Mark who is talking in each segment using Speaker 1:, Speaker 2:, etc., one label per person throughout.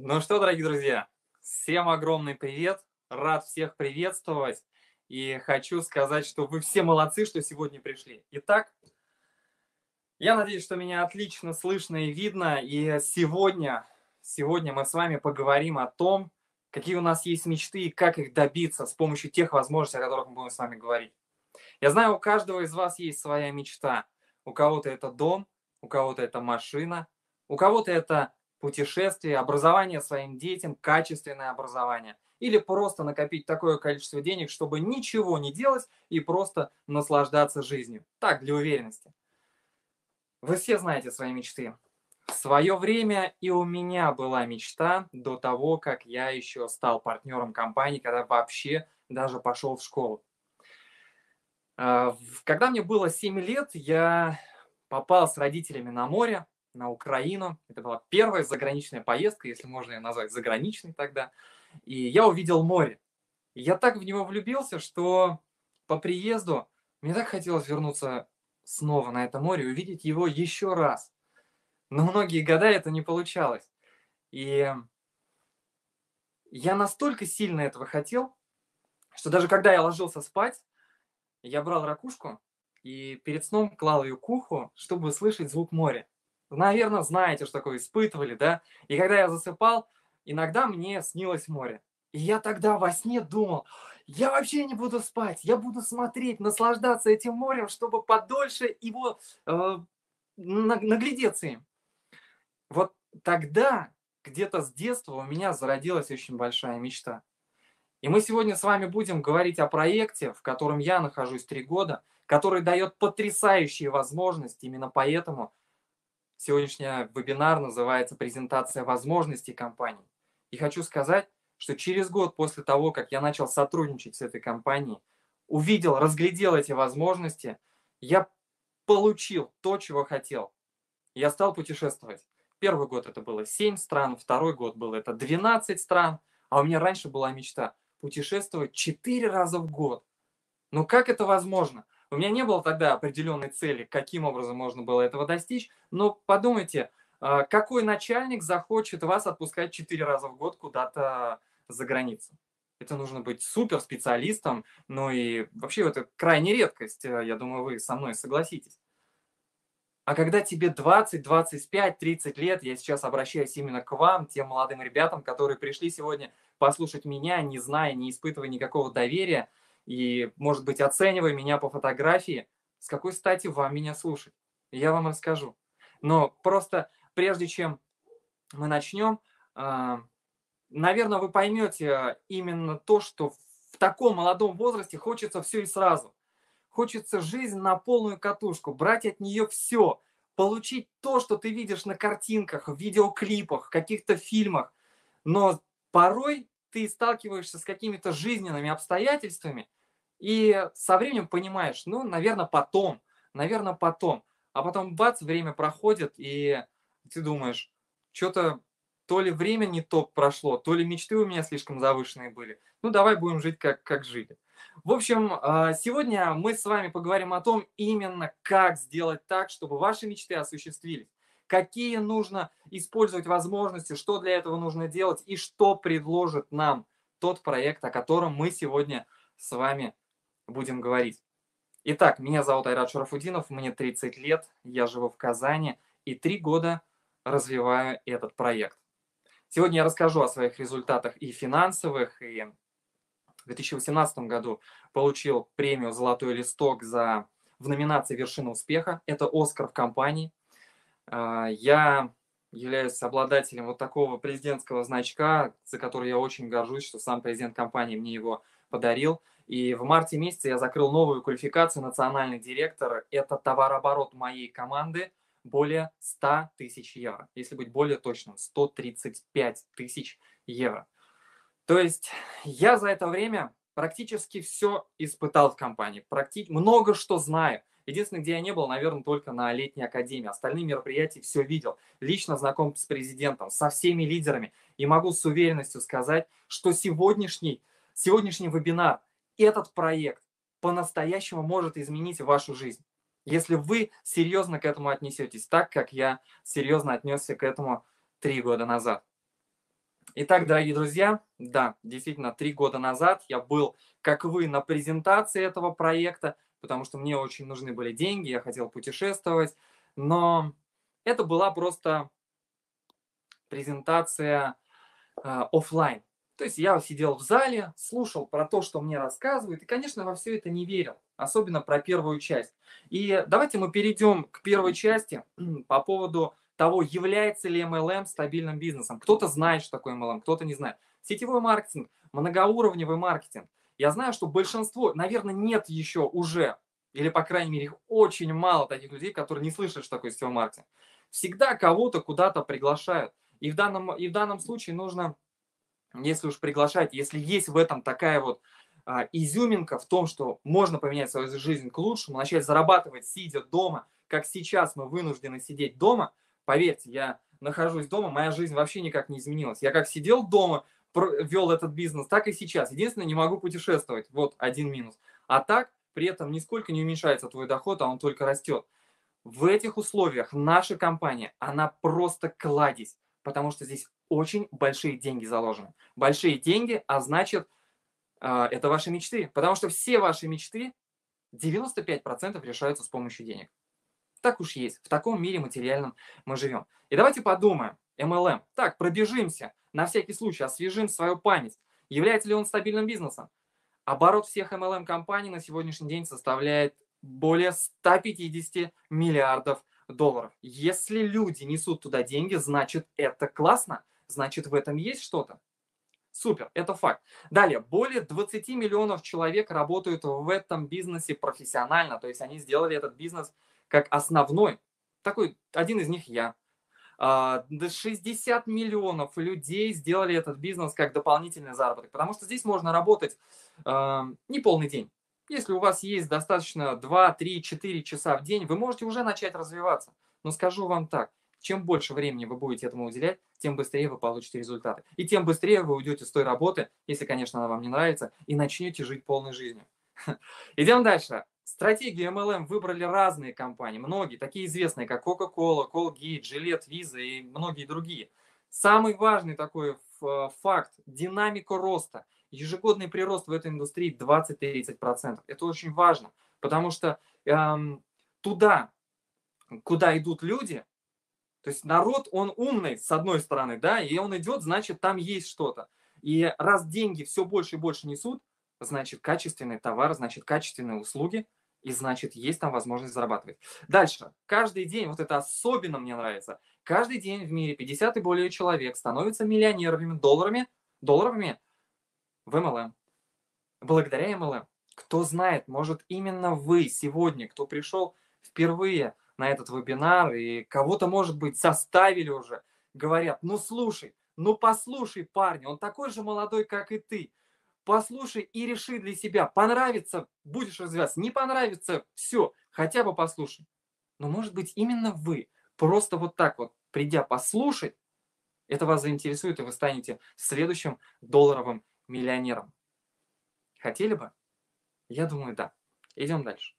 Speaker 1: Ну что, дорогие друзья, всем огромный привет, рад всех приветствовать и хочу сказать, что вы все молодцы, что сегодня пришли. Итак, я надеюсь, что меня отлично слышно и видно, и сегодня, сегодня мы с вами поговорим о том, какие у нас есть мечты и как их добиться с помощью тех возможностей, о которых мы будем с вами говорить. Я знаю, у каждого из вас есть своя мечта. У кого-то это дом, у кого-то это машина, у кого-то это путешествие, образование своим детям, качественное образование. Или просто накопить такое количество денег, чтобы ничего не делать и просто наслаждаться жизнью. Так, для уверенности. Вы все знаете свои мечты. В свое время и у меня была мечта до того, как я еще стал партнером компании, когда вообще даже пошел в школу. А, когда мне было 7 лет, я попал с родителями на море, на Украину. Это была первая заграничная поездка, если можно ее назвать заграничной тогда. И я увидел море. И я так в него влюбился, что по приезду мне так хотелось вернуться снова на это море, увидеть его еще раз. Но многие года это не получалось. И я настолько сильно этого хотел, что даже когда я ложился спать, я брал ракушку и перед сном клал ее к уху, чтобы слышать звук моря наверное, знаете, что такое испытывали, да? И когда я засыпал, иногда мне снилось море. И я тогда во сне думал, я вообще не буду спать, я буду смотреть, наслаждаться этим морем, чтобы подольше его э, наглядеться им. Вот тогда, где-то с детства у меня зародилась очень большая мечта. И мы сегодня с вами будем говорить о проекте, в котором я нахожусь три года, который дает потрясающие возможности. Именно поэтому Сегодняшний вебинар называется «Презентация возможностей компании». И хочу сказать, что через год после того, как я начал сотрудничать с этой компанией, увидел, разглядел эти возможности, я получил то, чего хотел. Я стал путешествовать. Первый год это было 7 стран, второй год было это 12 стран, а у меня раньше была мечта путешествовать 4 раза в год. Но как это возможно? У меня не было тогда определенной цели, каким образом можно было этого достичь, но подумайте, а, какой начальник захочет вас отпускать 4 раза в год куда-то за границу? Это нужно быть супер специалистом, ну и вообще это крайне редкость, э, я думаю, вы со мной согласитесь. А когда тебе 20, 25, 30 лет, я сейчас обращаюсь именно к вам, тем молодым ребятам, которые пришли сегодня послушать меня, не зная, не испытывая никакого доверия, и, может быть, оценивая меня по фотографии, с какой стати вам меня слушать? Я вам расскажу. Но просто прежде чем мы начнем, а, наверное, вы поймете именно то, что в таком молодом возрасте хочется все и сразу. Хочется жизнь на полную катушку, брать от нее все, получить то, что ты видишь на картинках, в видеоклипах, каких-то фильмах. Но порой ты сталкиваешься с какими-то жизненными обстоятельствами, и со временем понимаешь, ну, наверное, потом, наверное, потом. А потом бац, время проходит, и ты думаешь, что-то то ли время не то прошло, то ли мечты у меня слишком завышенные были. Ну, давай будем жить, как, как жили. В общем, а, сегодня мы с вами поговорим о том, именно как сделать так, чтобы ваши мечты осуществились. Какие нужно использовать возможности, что для этого нужно делать и что предложит нам тот проект, о котором мы сегодня с вами будем говорить. Итак, меня зовут Айрат Шарафудинов, мне 30 лет, я живу в Казани и три года развиваю этот проект. Сегодня я расскажу о своих результатах и финансовых, и в 2018 году получил премию «Золотой листок» за в номинации «Вершина успеха». Это «Оскар» в компании. А, я являюсь обладателем вот такого президентского значка, за который я очень горжусь, что сам президент компании мне его подарил. И в марте месяце я закрыл новую квалификацию национальный директор. Это товарооборот моей команды более 100 тысяч евро. Если быть более точным, 135 тысяч евро. То есть я за это время практически все испытал в компании. Практи... Много что знаю. Единственное, где я не был, наверное, только на летней академии. Остальные мероприятия все видел. Лично знаком с президентом, со всеми лидерами. И могу с уверенностью сказать, что сегодняшний, сегодняшний вебинар этот проект по-настоящему может изменить вашу жизнь. Если вы серьезно к этому отнесетесь, так как я серьезно отнесся к этому три года назад. Итак, дорогие друзья, да, действительно, три года назад я был, как вы, на презентации этого проекта, потому что мне очень нужны были деньги, я хотел путешествовать, но это была просто презентация э, офлайн. То есть я сидел в зале, слушал про то, что мне рассказывают, и, конечно, во все это не верил, особенно про первую часть. И давайте мы перейдем к первой части по поводу того, является ли MLM стабильным бизнесом. Кто-то знает, что такое MLM, кто-то не знает. Сетевой маркетинг, многоуровневый маркетинг. Я знаю, что большинство, наверное, нет еще уже, или, по крайней мере, очень мало таких людей, которые не слышали, что такое сетевой маркетинг. Всегда кого-то куда-то приглашают. И в данном, и в данном случае нужно если уж приглашать, если есть в этом такая вот а, изюминка в том, что можно поменять свою жизнь к лучшему, начать зарабатывать, сидя дома, как сейчас мы вынуждены сидеть дома, поверьте, я нахожусь дома, моя жизнь вообще никак не изменилась. Я как сидел дома, вел этот бизнес, так и сейчас. Единственное, не могу путешествовать. Вот один минус. А так, при этом нисколько не уменьшается твой доход, а он только растет. В этих условиях наша компания, она просто кладезь, потому что здесь очень большие деньги заложены. Большие деньги, а значит, а, это ваши мечты. Потому что все ваши мечты 95% решаются с помощью денег. Так уж есть. В таком мире материальном мы живем. И давайте подумаем. MLM. Так, пробежимся. На всякий случай освежим свою память. Является ли он стабильным бизнесом? Оборот всех MLM-компаний на сегодняшний день составляет более 150 миллиардов долларов. Если люди несут туда деньги, значит это классно значит в этом есть что-то. Супер, это факт. Далее, более 20 миллионов человек работают в этом бизнесе профессионально, то есть они сделали этот бизнес как основной. Такой, один из них я. 60 а, миллионов людей сделали этот бизнес как дополнительный заработок, потому что здесь можно работать э, не полный день. Если у вас есть достаточно 2, 3, 4 часа в день, вы можете уже начать развиваться. Но скажу вам так, чем больше времени вы будете этому уделять, тем быстрее вы получите результаты. И тем быстрее вы уйдете с той работы, если, конечно, она вам не нравится, и начнете жить полной жизнью. Идем дальше. Стратегию MLM выбрали разные компании, многие, такие известные, как Coca-Cola, Colgate, Gillette, Visa и многие другие. Самый важный такой факт – динамика роста. Ежегодный прирост в этой индустрии 20-30%. Это очень важно, потому что эм, туда, куда идут люди, то есть народ, он умный, с одной стороны, да, и он идет, значит, там есть что-то. И раз деньги все больше и больше несут, значит, качественный товар, значит, качественные услуги, и значит, есть там возможность зарабатывать. Дальше. Каждый день, вот это особенно мне нравится, каждый день в мире 50 и более человек становятся миллионерами долларами, долларовыми в MLM. Благодаря MLM. Кто знает, может именно вы сегодня, кто пришел впервые на этот вебинар, и кого-то, может быть, заставили уже, говорят, ну слушай, ну послушай парня, он такой же молодой, как и ты, послушай и реши для себя, понравится, будешь развиваться, не понравится, все, хотя бы послушай. Но может быть именно вы, просто вот так вот, придя послушать, это вас заинтересует, и вы станете следующим долларовым миллионером. Хотели бы? Я думаю, да. Идем дальше.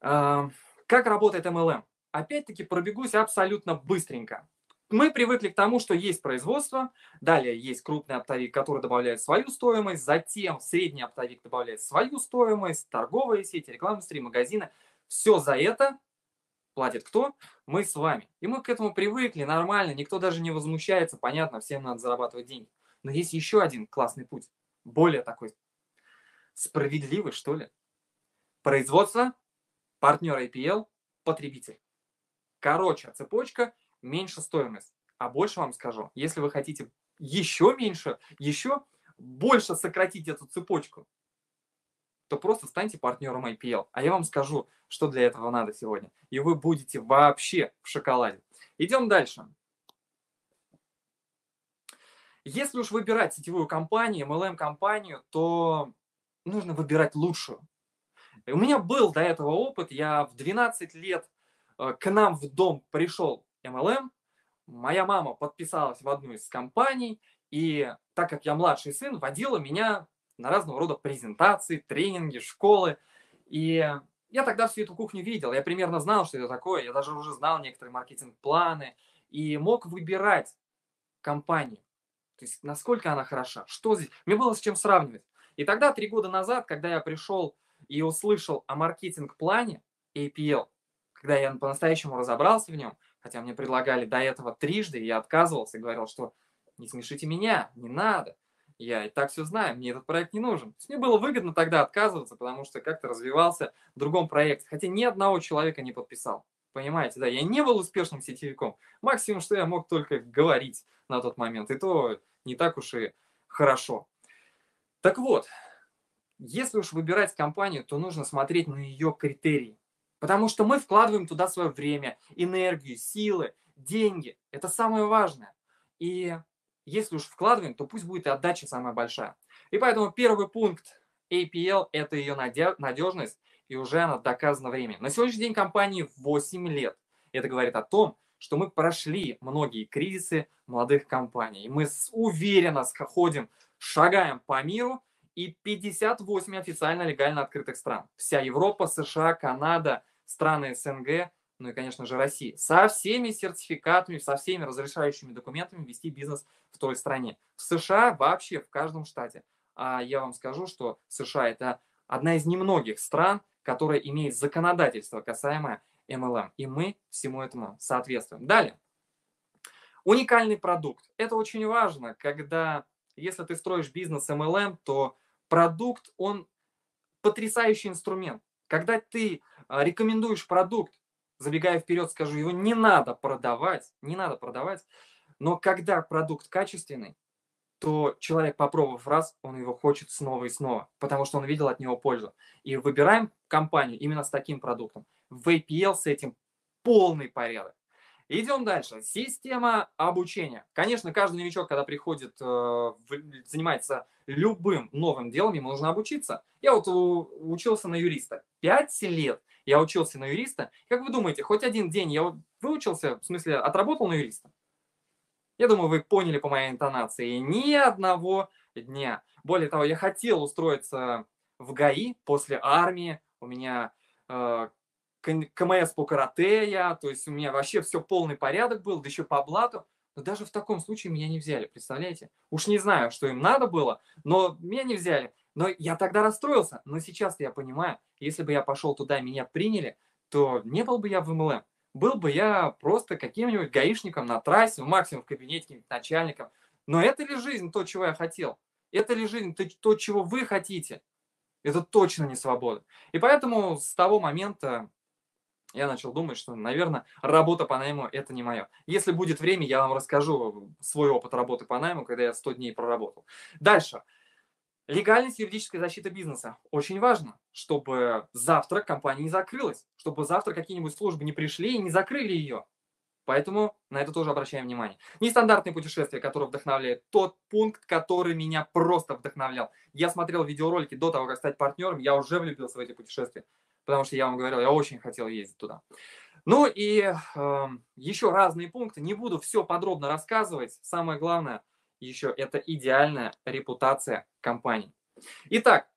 Speaker 1: Как работает MLM? Опять-таки пробегусь абсолютно быстренько. Мы привыкли к тому, что есть производство, далее есть крупный оптовик, который добавляет свою стоимость, затем средний оптовик добавляет свою стоимость, торговые сети, рекламные индустрии, магазины. Все за это платит кто? Мы с вами. И мы к этому привыкли, нормально, никто даже не возмущается, понятно, всем надо зарабатывать деньги. Но есть еще один классный путь, более такой справедливый, что ли. Производство, партнер IPL – потребитель. Короче, цепочка, меньше стоимость. А больше вам скажу, если вы хотите еще меньше, еще больше сократить эту цепочку, то просто станьте партнером IPL. А я вам скажу, что для этого надо сегодня. И вы будете вообще в шоколаде. Идем дальше. Если уж выбирать сетевую компанию, MLM-компанию, то нужно выбирать лучшую. У меня был до этого опыт. Я в 12 лет э, к нам в дом пришел MLM. Моя мама подписалась в одну из компаний. И так как я младший сын, водила меня на разного рода презентации, тренинги, школы. И я тогда всю эту кухню видел. Я примерно знал, что это такое. Я даже уже знал некоторые маркетинг-планы. И мог выбирать компанию. То есть насколько она хороша, что здесь. Мне было с чем сравнивать. И тогда, три года назад, когда я пришел и услышал о маркетинг-плане APL, когда я по-настоящему разобрался в нем, хотя мне предлагали до этого трижды, я отказывался и говорил, что не смешите меня, не надо. Я и так все знаю, мне этот проект не нужен. То есть мне было выгодно тогда отказываться, потому что как-то развивался в другом проекте. Хотя ни одного человека не подписал. Понимаете, да, я не был успешным сетевиком. Максимум, что я мог только говорить на тот момент. И то не так уж и хорошо. Так вот, если уж выбирать компанию, то нужно смотреть на ее критерии. Потому что мы вкладываем туда свое время, энергию, силы, деньги. Это самое важное. И если уж вкладываем, то пусть будет и отдача самая большая. И поэтому первый пункт APL – это ее надежность, и уже она доказана временем. На сегодняшний день компании 8 лет. Это говорит о том, что мы прошли многие кризисы молодых компаний. И мы уверенно ходим, шагаем по миру, и 58 официально легально открытых стран. Вся Европа, США, Канада, страны СНГ, ну и, конечно же, Россия. Со всеми сертификатами, со всеми разрешающими документами вести бизнес в той стране. В США вообще в каждом штате. А я вам скажу, что США это одна из немногих стран, которая имеет законодательство, касаемое MLM. И мы всему этому соответствуем. Далее. Уникальный продукт. Это очень важно, когда, если ты строишь бизнес MLM, то продукт, он потрясающий инструмент. Когда ты а, рекомендуешь продукт, забегая вперед, скажу, его не надо продавать, не надо продавать, но когда продукт качественный, то человек, попробовав раз, он его хочет снова и снова, потому что он видел от него пользу. И выбираем компанию именно с таким продуктом. В APL с этим полный порядок. Идем дальше. Система обучения. Конечно, каждый новичок, когда приходит, э, занимается любым новым делом, ему нужно обучиться. Я вот учился на юриста. Пять лет я учился на юриста. Как вы думаете, хоть один день я выучился, в смысле, отработал на юриста? Я думаю, вы поняли по моей интонации. Ни одного дня. Более того, я хотел устроиться в ГАИ после армии. У меня э, КМС по карате я, то есть у меня вообще все полный порядок был, да еще по блату. Но даже в таком случае меня не взяли, представляете? Уж не знаю, что им надо было, но меня не взяли. Но я тогда расстроился. Но сейчас я понимаю, если бы я пошел туда, меня приняли, то не был бы я в МЛМ был бы я просто каким-нибудь гаишником на трассе, максимум в кабинете начальником. Но это ли жизнь, то, чего я хотел? Это ли жизнь, то, чего вы хотите? Это точно не свобода. И поэтому с того момента я начал думать, что, наверное, работа по найму – это не мое. Если будет время, я вам расскажу свой опыт работы по найму, когда я 100 дней проработал. Дальше. Легальность юридической защиты бизнеса. Очень важно, чтобы завтра компания не закрылась, чтобы завтра какие-нибудь службы не пришли и не закрыли ее. Поэтому на это тоже обращаем внимание. Нестандартные путешествия, которые вдохновляют. Тот пункт, который меня просто вдохновлял. Я смотрел видеоролики до того, как стать партнером, я уже влюбился в эти путешествия. Потому что я вам говорил, я очень хотел ездить туда. Ну и э, еще разные пункты. Не буду все подробно рассказывать. Самое главное – еще это идеальная репутация компании. Итак,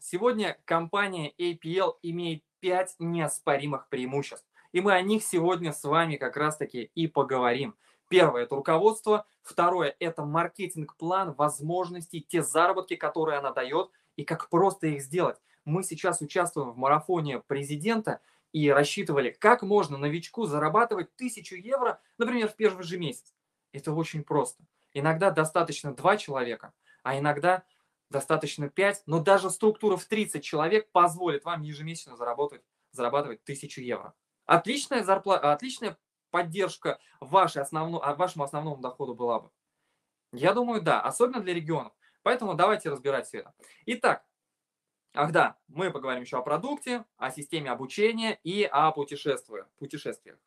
Speaker 1: сегодня компания APL имеет 5 неоспоримых преимуществ. И мы о них сегодня с вами как раз таки и поговорим. Первое – это руководство. Второе – это маркетинг-план, возможности, те заработки, которые она дает, и как просто их сделать. Мы сейчас участвуем в марафоне президента и рассчитывали, как можно новичку зарабатывать тысячу евро, например, в первый же месяц. Это очень просто. Иногда достаточно два человека, а иногда достаточно 5, но даже структура в 30 человек позволит вам ежемесячно заработать, зарабатывать 1000 евро. Отличная зарплата, отличная поддержка вашей основно, а, вашему основному доходу была бы. Я думаю, да, особенно для регионов. Поэтому давайте разбирать все это. Итак, ах да, мы поговорим еще о продукте, о системе обучения и о путешествиях. путешествиях.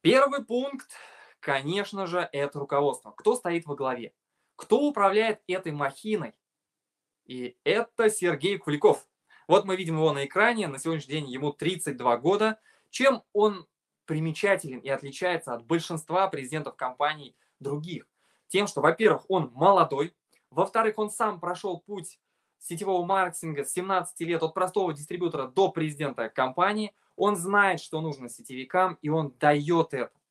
Speaker 1: Первый пункт Конечно же, это руководство. Кто стоит во главе? Кто управляет этой махиной? И это Сергей Куликов. Вот мы видим его на экране. На сегодняшний день ему 32 года. Чем он примечателен и отличается от большинства президентов компаний других? Тем, что, во-первых, он молодой. Во-вторых, он сам прошел путь сетевого маркетинга с 17 лет от простого дистрибьютора до президента компании. Он знает, что нужно сетевикам, и он дает это.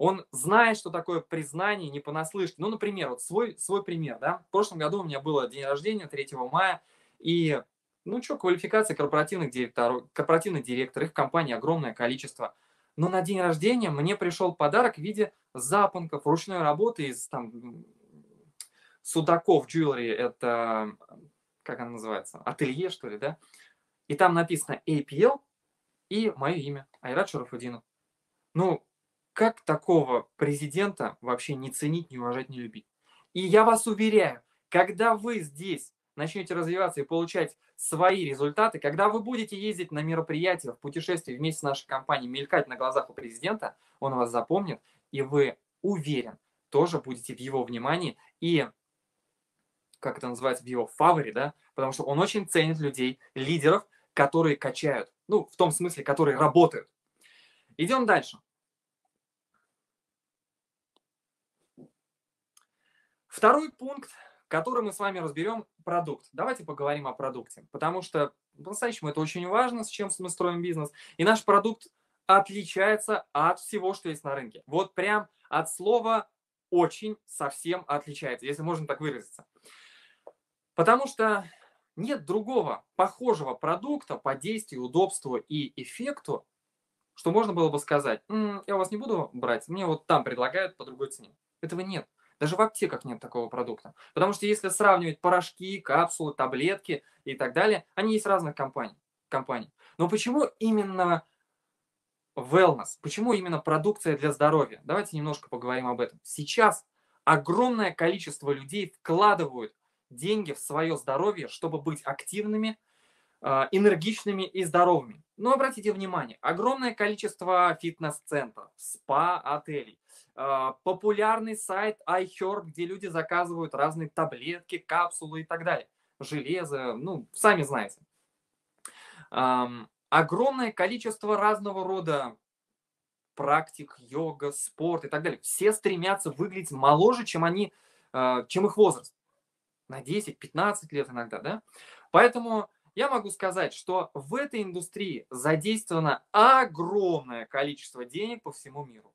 Speaker 1: Он знает, что такое признание не понаслышке. Ну, например, вот свой, свой пример, да. В прошлом году у меня было день рождения, 3 мая, и, ну что, квалификация корпоративных директоров, корпоративных директоров, их в компании огромное количество. Но на день рождения мне пришел подарок в виде запонков ручной работы из там Судаков Jewelry, это, как она называется, ателье, что ли, да? И там написано APL и мое имя, Айрат Шарафудинов. Ну, как такого президента вообще не ценить, не уважать, не любить? И я вас уверяю, когда вы здесь начнете развиваться и получать свои результаты, когда вы будете ездить на мероприятия, в путешествия вместе с нашей компанией, мелькать на глазах у президента, он вас запомнит, и вы, уверен, тоже будете в его внимании и, как это называется, в его фаворе, да, потому что он очень ценит людей, лидеров, которые качают, ну, в том смысле, которые работают. Идем дальше. Второй пункт, который мы с вами разберем, продукт. Давайте поговорим о продукте, потому что по-настоящему это очень важно, с чем мы строим бизнес. И наш продукт отличается от всего, что есть на рынке. Вот прям от слова очень совсем отличается, если можно так выразиться. Потому что нет другого похожего продукта по действию, удобству и эффекту, что можно было бы сказать, М, я у вас не буду брать, мне вот там предлагают по другой цене. Этого нет. Даже в аптеках нет такого продукта. Потому что если сравнивать порошки, капсулы, таблетки и так далее, они есть разных компаний. компаний. Но почему именно wellness? Почему именно продукция для здоровья? Давайте немножко поговорим об этом. Сейчас огромное количество людей вкладывают деньги в свое здоровье, чтобы быть активными, а, энергичными и здоровыми. Но обратите внимание, огромное количество фитнес-центров, спа-отелей, а, популярный сайт iHerb, где люди заказывают разные таблетки, капсулы и так далее, железо, ну, сами знаете. Огромное количество разного рода практик, йога, спорт и так далее. Все стремятся выглядеть моложе, чем они, а, чем их возраст. На 10-15 лет иногда, да? Поэтому я могу сказать, что в этой индустрии задействовано огромное количество денег по всему миру.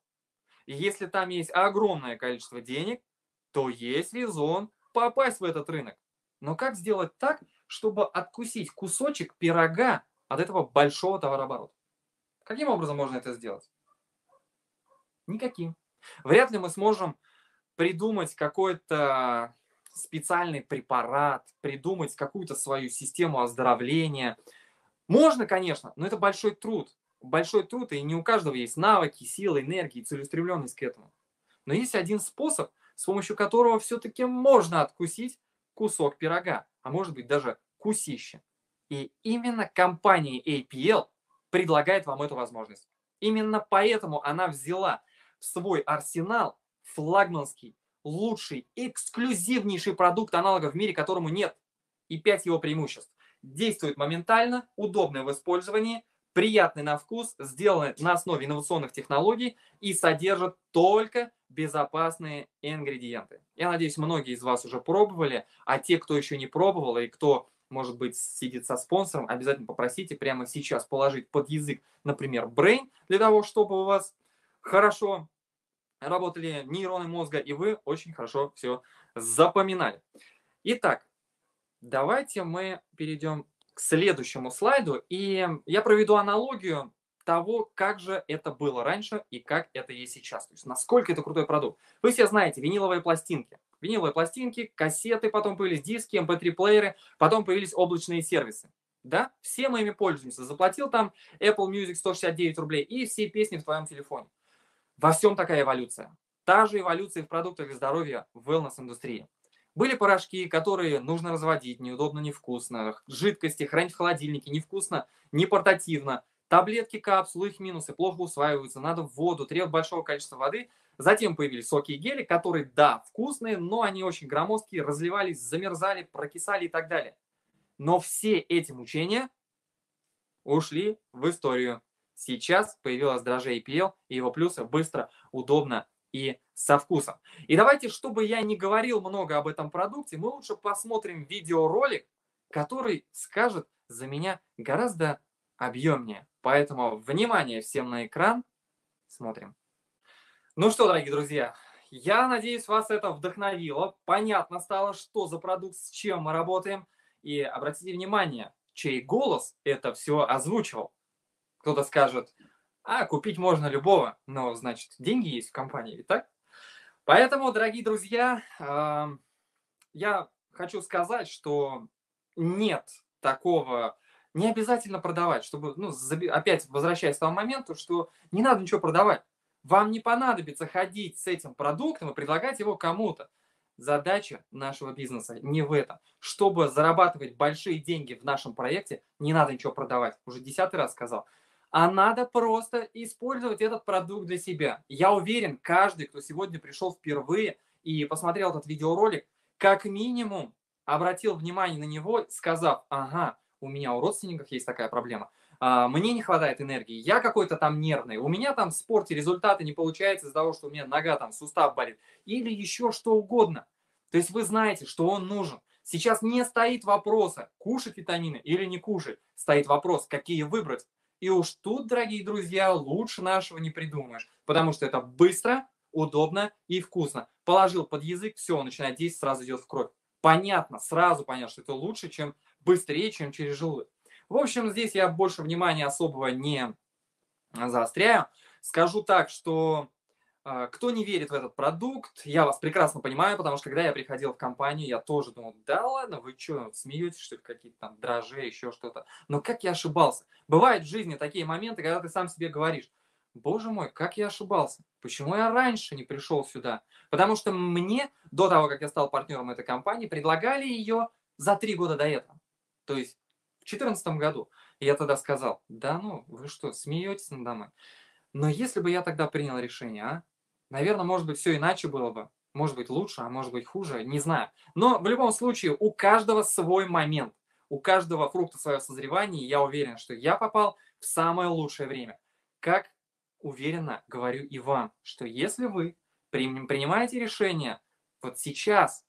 Speaker 1: Если там есть огромное количество денег, то есть резон попасть в этот рынок. Но как сделать так, чтобы откусить кусочек пирога от этого большого товарооборота? Каким образом можно это сделать? Никаким. Вряд ли мы сможем придумать какой-то специальный препарат, придумать какую-то свою систему оздоровления. Можно, конечно, но это большой труд. Большой труд, и не у каждого есть навыки, силы, энергии, целеустремленность к этому. Но есть один способ, с помощью которого все-таки можно откусить кусок пирога, а может быть даже кусище. И именно компания APL предлагает вам эту возможность. Именно поэтому она взяла в свой арсенал флагманский лучший, эксклюзивнейший продукт аналогов в мире, которому нет. И 5 его преимуществ. Действует моментально, удобное в использовании, приятный на вкус, сделаны на основе инновационных технологий и содержат только безопасные ингредиенты. Я надеюсь, многие из вас уже пробовали, а те, кто еще не пробовал и кто, может быть, сидит со спонсором, обязательно попросите прямо сейчас положить под язык, например, Brain, для того, чтобы у вас хорошо работали нейроны мозга, и вы очень хорошо все запоминали. Итак, давайте мы перейдем к следующему слайду, и я проведу аналогию того, как же это было раньше и как это есть сейчас. То есть насколько это крутой продукт. Вы все знаете, виниловые пластинки. Виниловые пластинки, кассеты, потом появились диски, mp3-плееры, эм потом появились облачные сервисы. Да, все мы ими пользуемся. Заплатил там Apple Music 169 рублей, и все песни в твоем телефоне. Во всем такая эволюция. Та же эволюция в продуктах для здоровья в wellness-индустрии. Были порошки, которые нужно разводить, неудобно, невкусно. Жидкости хранить в холодильнике невкусно, не портативно. Таблетки, капсулы, их минусы плохо усваиваются, надо в воду, требует большого количества воды. Затем появились соки и гели, которые, да, вкусные, но они очень громоздкие, разливались, замерзали, прокисали и так далее. Но все эти мучения ушли в историю. Сейчас появилась дрожжи APL и его плюсы быстро, удобно и со вкусом. И давайте, чтобы я не говорил много об этом продукте, мы лучше посмотрим видеоролик, который скажет за меня гораздо объемнее. Поэтому внимание всем на экран. Смотрим. Ну что, дорогие друзья, я надеюсь, вас это вдохновило. Понятно стало, что за продукт, с чем мы работаем. И обратите внимание, чей голос это все озвучивал. Кто-то скажет, а, купить можно любого, но, значит, деньги есть в компании, ведь так? Поэтому, дорогие друзья, я хочу сказать, что нет такого, не обязательно продавать, чтобы, ну, опять возвращаясь к тому моменту, что не надо ничего продавать. Вам не понадобится ходить с этим продуктом и предлагать его кому-то. Задача нашего бизнеса не в этом. Чтобы зарабатывать большие деньги в нашем проекте, не надо ничего продавать. Уже десятый раз сказал. А надо просто использовать этот продукт для себя. Я уверен, каждый, кто сегодня пришел впервые и посмотрел этот видеоролик, как минимум обратил внимание на него, сказав, ага, у меня у родственников есть такая проблема, а, мне не хватает энергии, я какой-то там нервный, у меня там в спорте результаты не получается из-за того, что у меня нога там, сустав болит, или еще что угодно. То есть вы знаете, что он нужен. Сейчас не стоит вопроса, кушать витамины или не кушать. Стоит вопрос, какие выбрать. И уж тут, дорогие друзья, лучше нашего не придумаешь, потому что это быстро, удобно и вкусно. Положил под язык, все, начинает действовать, сразу идет в кровь. Понятно, сразу понятно, что это лучше, чем быстрее, чем через желудок. В общем, здесь я больше внимания особого не заостряю. Скажу так, что кто не верит в этот продукт, я вас прекрасно понимаю, потому что когда я приходил в компанию, я тоже думал, да ладно, вы что, смеетесь, что ли, какие-то там дрожжи, еще что-то. Но как я ошибался. Бывают в жизни такие моменты, когда ты сам себе говоришь, боже мой, как я ошибался. Почему я раньше не пришел сюда? Потому что мне, до того, как я стал партнером этой компании, предлагали ее за три года до этого. То есть 2014 году. И я тогда сказал, да ну, вы что, смеетесь надо мной? Но если бы я тогда принял решение, а, наверное, может быть, все иначе было бы. Может быть, лучше, а может быть, хуже, не знаю. Но в любом случае, у каждого свой момент. У каждого фрукта свое созревание. И я уверен, что я попал в самое лучшее время. Как уверенно говорю и вам, что если вы принимаете решение вот сейчас,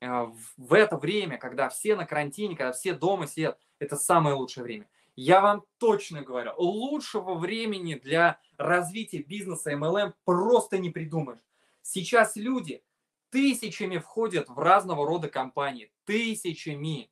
Speaker 1: Э, в это время, когда все на карантине, когда все дома сидят, это самое лучшее время. Я вам точно говорю, лучшего времени для развития бизнеса MLM просто не придумаешь. Сейчас люди тысячами входят в разного рода компании, тысячами.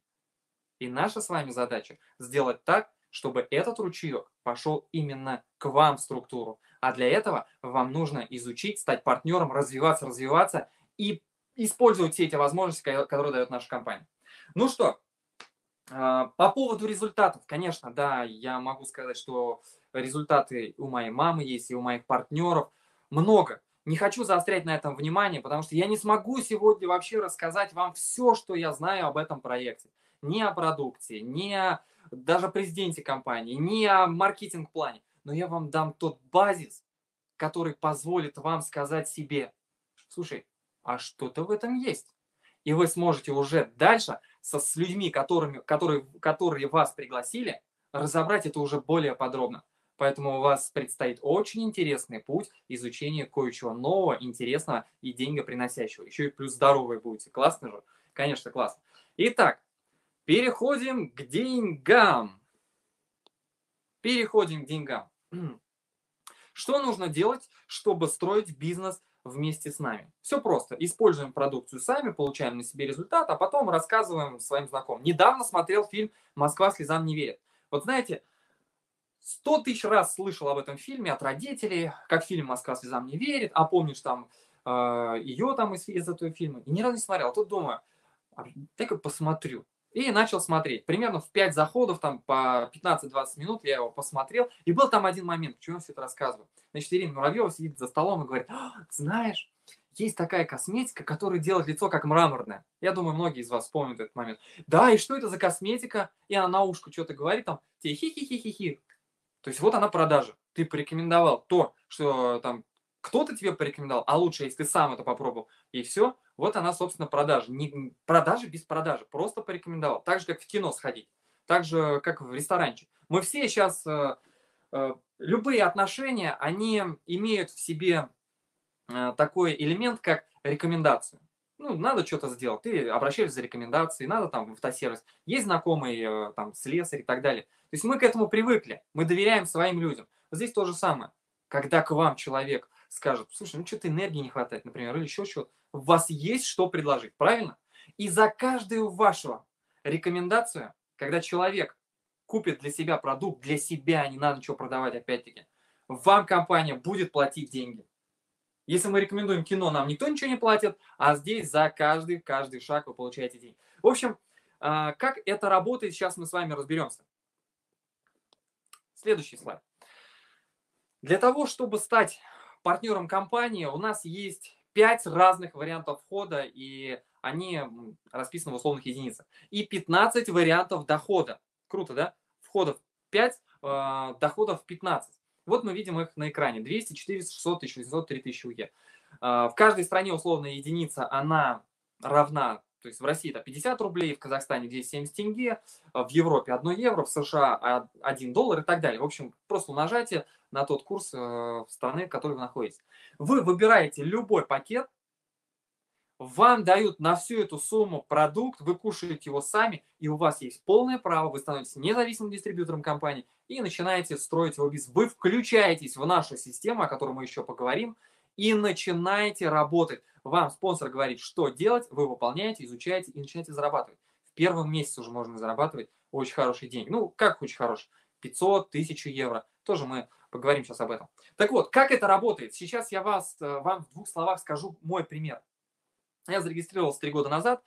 Speaker 1: И наша с вами задача сделать так, чтобы этот ручеек пошел именно к вам в структуру. А для этого вам нужно изучить, стать партнером, развиваться, развиваться и использовать все эти возможности, которые дает наша компания. Ну что, а, по поводу результатов, конечно, да, я могу сказать, что результаты у моей мамы есть и у моих партнеров много. Не хочу заострять на этом внимание, потому что я не смогу сегодня вообще рассказать вам все, что я знаю об этом проекте. Не о продукте, не о даже президенте компании, не о маркетинг-плане. Но я вам дам тот базис, который позволит вам сказать себе, слушай, а что-то в этом есть. И вы сможете уже дальше со, с людьми, которыми, которые, которые вас пригласили, разобрать это уже более подробно. Поэтому у вас предстоит очень интересный путь изучения кое-чего нового, интересного и деньгоприносящего. Еще и плюс здоровые будете. Классно же? Конечно, классно. Итак, переходим к деньгам. Переходим к деньгам. Что нужно делать, чтобы строить бизнес вместе с нами. Все просто. Используем продукцию сами, получаем на себе результат, а потом рассказываем своим знакомым. Недавно смотрел фильм «Москва слезам не верит». Вот знаете, сто тысяч раз слышал об этом фильме от родителей, как фильм «Москва слезам не верит», а помнишь там э, ее там из, из этого фильма, и ни разу не смотрел. А тут думаю, «А, дай-ка посмотрю. И начал смотреть. Примерно в 5 заходов, там по 15-20 минут я его посмотрел. И был там один момент, почему я все это рассказываю. Значит, Ирина Муравьева сидит за столом и говорит, «А, знаешь, есть такая косметика, которая делает лицо как мраморное. Я думаю, многие из вас помнят этот момент. Да, и что это за косметика? И она на ушко что-то говорит, там, тебе хи-хи-хи-хи-хи. То есть вот она продажа. Ты порекомендовал то, что там кто-то тебе порекомендовал, а лучше, если ты сам это попробовал. И все, вот она, собственно, продажа. Не, продажи без продажи, просто порекомендовал. Так же, как в кино сходить, так же, как в ресторанчик. Мы все сейчас, э, э, любые отношения, они имеют в себе э, такой элемент, как рекомендацию. Ну, надо что-то сделать. Ты обращаешься за рекомендацией, надо там в автосервис. Есть знакомый э, там слесарь и так далее. То есть мы к этому привыкли. Мы доверяем своим людям. Здесь то же самое. Когда к вам человек скажет, слушай, ну что-то энергии не хватает, например, или еще что-то. У вас есть что предложить, правильно? И за каждую вашу рекомендацию, когда человек купит для себя продукт, для себя, не надо ничего продавать, опять-таки, вам компания будет платить деньги. Если мы рекомендуем кино, нам никто ничего не платит, а здесь за каждый, каждый шаг вы получаете деньги. В общем, а, как это работает, сейчас мы с вами разберемся. Следующий слайд. Для того, чтобы стать партнером компании, у нас есть пять разных вариантов входа, и они расписаны в условных единицах. И 15 вариантов дохода. Круто, да? Входов 5, э, доходов 15. Вот мы видим их на экране. 200, 400, 600, 1700, 3000 УЕ. В каждой стране условная единица, она равна, то есть в России это 50 рублей, в Казахстане 270 тенге, а в Европе 1 евро, в США 1 доллар и так далее. В общем, просто умножайте на тот курс э, страны, в которой вы находитесь. Вы выбираете любой пакет, вам дают на всю эту сумму продукт, вы кушаете его сами, и у вас есть полное право, вы становитесь независимым дистрибьютором компании и начинаете строить его бизнес. Вы включаетесь в нашу систему, о которой мы еще поговорим, и начинаете работать. Вам спонсор говорит, что делать, вы выполняете, изучаете и начинаете зарабатывать. В первом месяце уже можно зарабатывать очень хороший деньги. Ну, как очень хороший? 500, 1000 евро. Тоже мы поговорим сейчас об этом. Так вот, как это работает? Сейчас я вас, э, вам в двух словах скажу мой пример. Я зарегистрировался три года назад.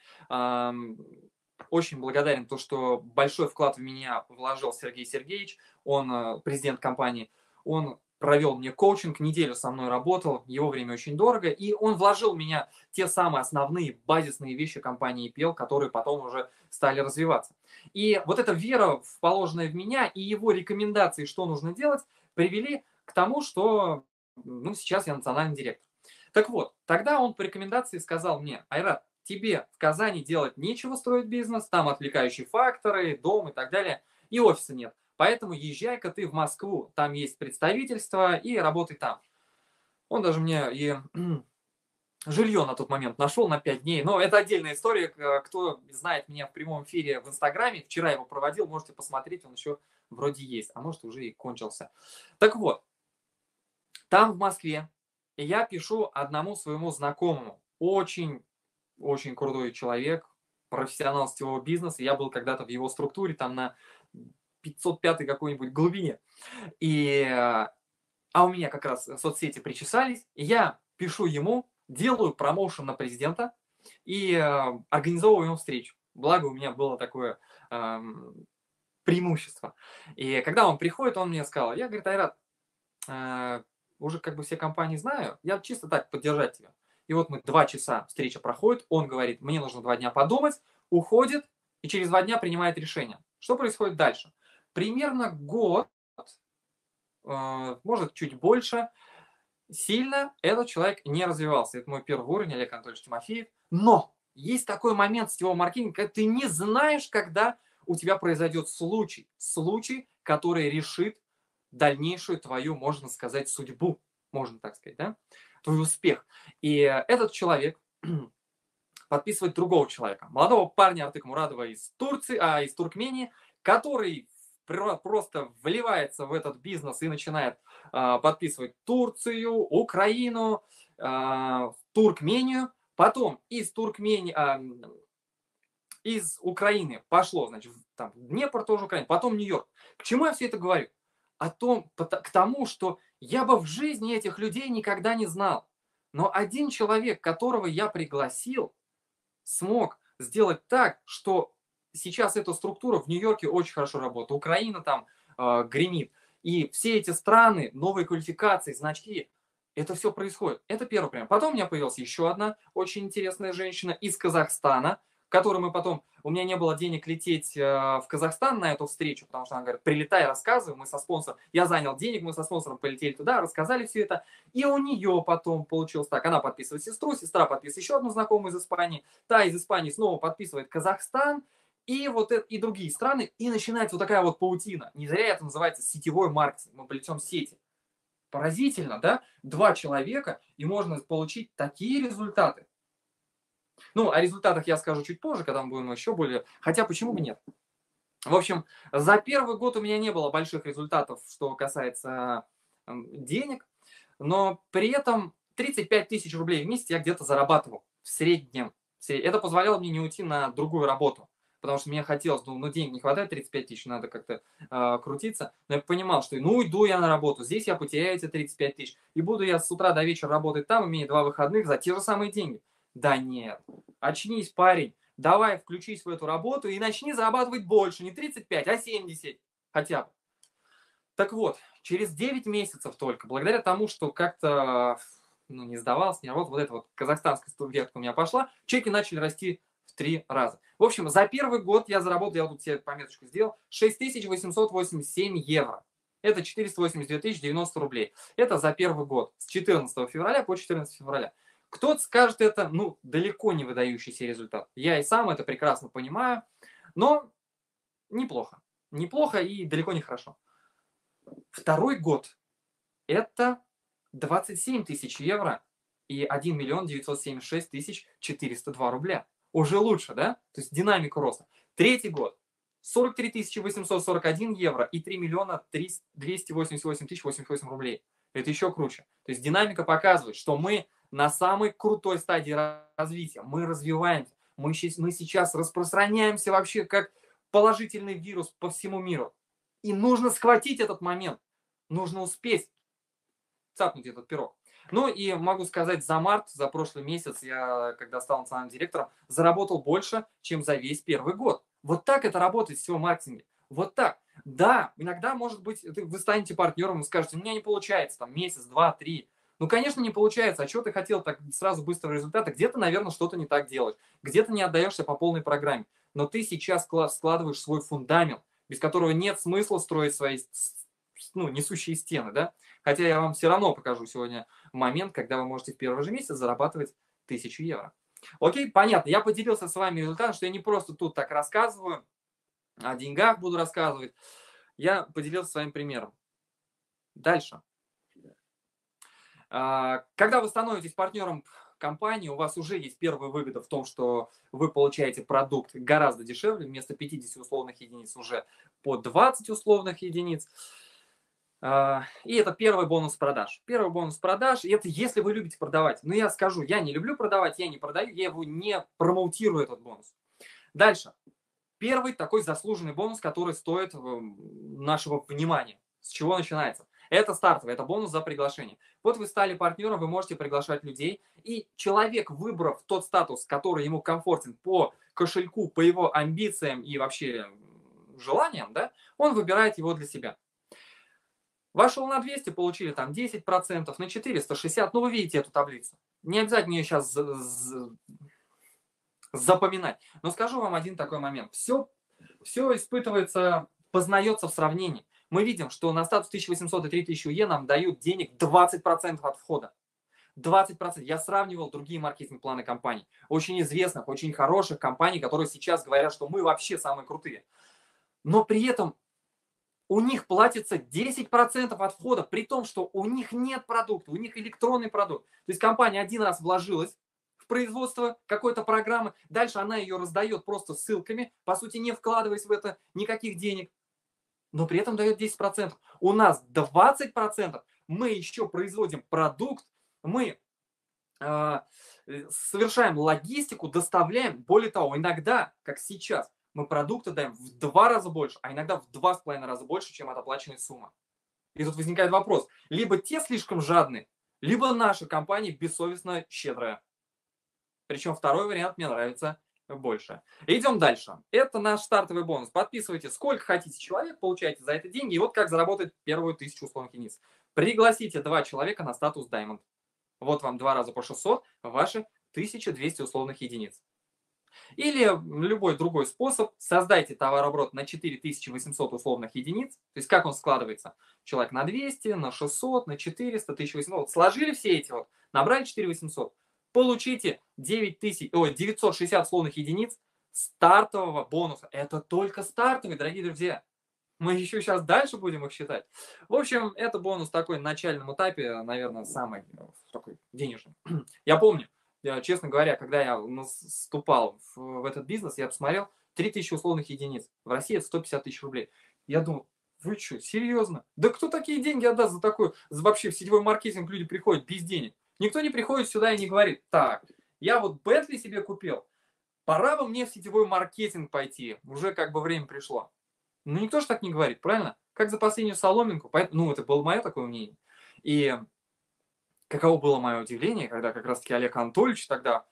Speaker 1: Очень благодарен то, что большой вклад в меня вложил Сергей Сергеевич. Он э, президент компании. Он провел мне коучинг, неделю со мной работал, его время очень дорого, и он вложил в меня те самые основные базисные вещи компании EPL, которые потом уже стали развиваться. И вот эта вера, положенная в меня, и его рекомендации, что нужно делать, привели к тому, что ну, сейчас я национальный директор. Так вот, тогда он по рекомендации сказал мне, Айрат, тебе в Казани делать нечего строить бизнес, там отвлекающие факторы, дом и так далее, и офиса нет. Поэтому езжай-ка ты в Москву, там есть представительство, и работай там. Он даже мне и жилье на тот момент нашел на 5 дней. Но это отдельная история. Кто знает меня в прямом эфире в Инстаграме, вчера его проводил, можете посмотреть, он еще вроде есть, а может уже и кончился. Так вот, там в Москве я пишу одному своему знакомому, очень, очень крутой человек, профессионал сетевого бизнеса. Я был когда-то в его структуре, там на 505 какой-нибудь глубине. И, а у меня как раз соцсети причесались. И я пишу ему, делаю промоушен на президента и э, организовываю ему встречу. Благо у меня было такое э, преимущество. И когда он приходит, он мне сказал, я, говорит, Айрат, э, уже как бы все компании знаю, я чисто так поддержать тебя. И вот мы два часа встреча проходит, он говорит, мне нужно два дня подумать, уходит и через два дня принимает решение. Что происходит дальше? Примерно год, э, может чуть больше, сильно этот человек не развивался. Это мой первый уровень, Олег Анатольевич Тимофеев. Но есть такой момент сетевого маркетинга, когда ты не знаешь, когда у тебя произойдет случай. Случай, который решит дальнейшую твою, можно сказать, судьбу, можно так сказать, да, твой успех. И этот человек подписывает другого человека, молодого парня Артык Мурадова из Турции, а из Туркмении, который просто вливается в этот бизнес и начинает а, подписывать Турцию, Украину, а, Туркмению, потом из Туркмении, а, из Украины пошло, значит, там Днепр тоже Украина, потом Нью-Йорк. К чему я все это говорю? о том, к тому, что я бы в жизни этих людей никогда не знал. Но один человек, которого я пригласил, смог сделать так, что сейчас эта структура в Нью-Йорке очень хорошо работает. Украина там э, гремит. И все эти страны, новые квалификации, значки, это все происходит. Это первый пример. Потом у меня появилась еще одна очень интересная женщина из Казахстана, которой мы потом... У меня не было денег лететь э, в Казахстан на эту встречу, потому что она говорит, прилетай, рассказывай, мы со спонсором... Я занял денег, мы со спонсором полетели туда, рассказали все это. И у нее потом получилось так. Она подписывает сестру, сестра подписывает еще одну знакомую из Испании, та из Испании снова подписывает Казахстан, и вот и другие страны, и начинается вот такая вот паутина. Не зря это называется сетевой маркетинг, мы плетем сети. Поразительно, да? Два человека, и можно получить такие результаты. Ну, о результатах я скажу чуть позже, когда мы будем еще более... Хотя почему бы нет? В общем, за первый год у меня не было больших результатов, что касается денег. но при этом 35 тысяч рублей в месяц я где-то зарабатывал в среднем. Это позволяло мне не уйти на другую работу потому что мне хотелось, ну, ну денег не хватает, 35 тысяч, надо как-то э, крутиться. Но я понимал, что ну уйду я на работу, здесь я потеряю эти 35 тысяч, и буду я с утра до вечера работать там, имея два выходных за те же самые деньги. Да нет, очнись, парень, давай включись в эту работу и начни зарабатывать больше, не 35, а 70 хотя бы. Так вот, через 9 месяцев только, благодаря тому, что как-то ну, не сдавался, не работал, вот эта вот казахстанская студентка у меня пошла, чеки начали расти три раза. В общем, за первый год я заработал, я тут себе пометочку сделал, 6887 евро. Это 482 090 рублей. Это за первый год, с 14 февраля по 14 февраля. Кто-то скажет, это ну, далеко не выдающийся результат. Я и сам это прекрасно понимаю, но неплохо. Неплохо и далеко не хорошо. Второй год – это 27 тысяч евро и 1 миллион 976 тысяч 402 рубля. Уже лучше, да? То есть динамика роста. Третий год. 43 841 евро и 3 миллиона 288 тысяч 88 рублей. Это еще круче. То есть динамика показывает, что мы на самой крутой стадии развития. Мы развиваемся. Мы, мы сейчас распространяемся вообще как положительный вирус по всему миру. И нужно схватить этот момент. Нужно успеть цапнуть этот пирог. Ну и могу сказать, за март, за прошлый месяц, я, когда стал национальным директором, заработал больше, чем за весь первый год. Вот так это работает в SEO-маркетинге. Вот так. Да, иногда, может быть, вы станете партнером и скажете, у меня не получается, там, месяц, два, три. Ну, конечно, не получается. А что ты хотел так сразу быстрого результата? Где-то, наверное, что-то не так делаешь. Где-то не отдаешься по полной программе. Но ты сейчас складываешь свой фундамент, без которого нет смысла строить свои ну, несущие стены, да? Хотя я вам все равно покажу сегодня момент, когда вы можете в первый же месяц зарабатывать 1000 евро. Окей, понятно. Я поделился с вами результатом, что я не просто тут так рассказываю, о деньгах буду рассказывать. Я поделился своим примером. Дальше. А, когда вы становитесь партнером компании, у вас уже есть первая выгода в том, что вы получаете продукт гораздо дешевле, вместо 50 условных единиц уже по 20 условных единиц. А, и это первый бонус продаж. Первый бонус продаж, и это если вы любите продавать. Но я скажу, я не люблю продавать, я не продаю, я его не промоутирую, этот бонус. Дальше. Первый такой заслуженный бонус, который стоит эм, нашего внимания. С чего начинается? Это стартовый, это бонус за приглашение. Вот вы стали партнером, вы можете приглашать людей, и человек, выбрав тот статус, который ему комфортен по кошельку, по его амбициям и вообще желаниям, да, он выбирает его для себя. Вошел на 200, получили там 10%, на 460. Ну, вы видите эту таблицу. Не обязательно ее сейчас запоминать. Но скажу вам один такой момент. Все, все испытывается, познается в сравнении. Мы видим, что на статус 1800 и 3000 Е нам дают денег 20% от входа. 20%. Я сравнивал другие маркетинг-планы компаний. Очень известных, очень хороших компаний, которые сейчас говорят, что мы вообще самые крутые. Но при этом у них платится 10% от входа, при том, что у них нет продукта, у них электронный продукт. То есть компания один раз вложилась в производство какой-то программы, дальше она ее раздает просто ссылками, по сути, не вкладываясь в это никаких денег, но при этом дает 10%. У нас 20%, мы еще производим продукт, мы э, совершаем логистику, доставляем, более того, иногда, как сейчас, мы продукты даем в два раза больше, а иногда в два с половиной раза больше, чем от оплаченной суммы. И тут возникает вопрос, либо те слишком жадные, либо наша компания бессовестно щедрая. Причем второй вариант мне нравится больше. Идем дальше. Это наш стартовый бонус. Подписывайте сколько хотите человек, получайте за это деньги. И вот как заработать первую тысячу условных единиц. Пригласите два человека на статус Diamond. Вот вам два раза по 600, ваши 1200 условных единиц. Или любой другой способ. Создайте товарооборот на 4800 условных единиц. То есть как он складывается? Человек на 200, на 600, на 400, 1800. Вот сложили все эти вот, набрали 4800. Получите 9000, ой, 960 условных единиц стартового бонуса. Это только стартовый, дорогие друзья. Мы еще сейчас дальше будем их считать. В общем, это бонус такой на начальном этапе, наверное, самый такой денежный. Я помню, честно говоря, когда я наступал в, в этот бизнес, я посмотрел 3000 условных единиц. В России это 150 тысяч рублей. Я думал, Вы что, серьезно? Да кто такие деньги отдаст за такой? За вообще в сетевой маркетинг люди приходят без денег. Никто не приходит сюда и не говорит, так, я вот Бентли себе купил, пора бы мне в сетевой маркетинг пойти, уже как бы время пришло. Ну, никто же так не говорит, правильно? Как за последнюю соломинку. Ну, это было мое такое мнение. И каково было мое удивление, когда как раз-таки Олег Анатольевич тогда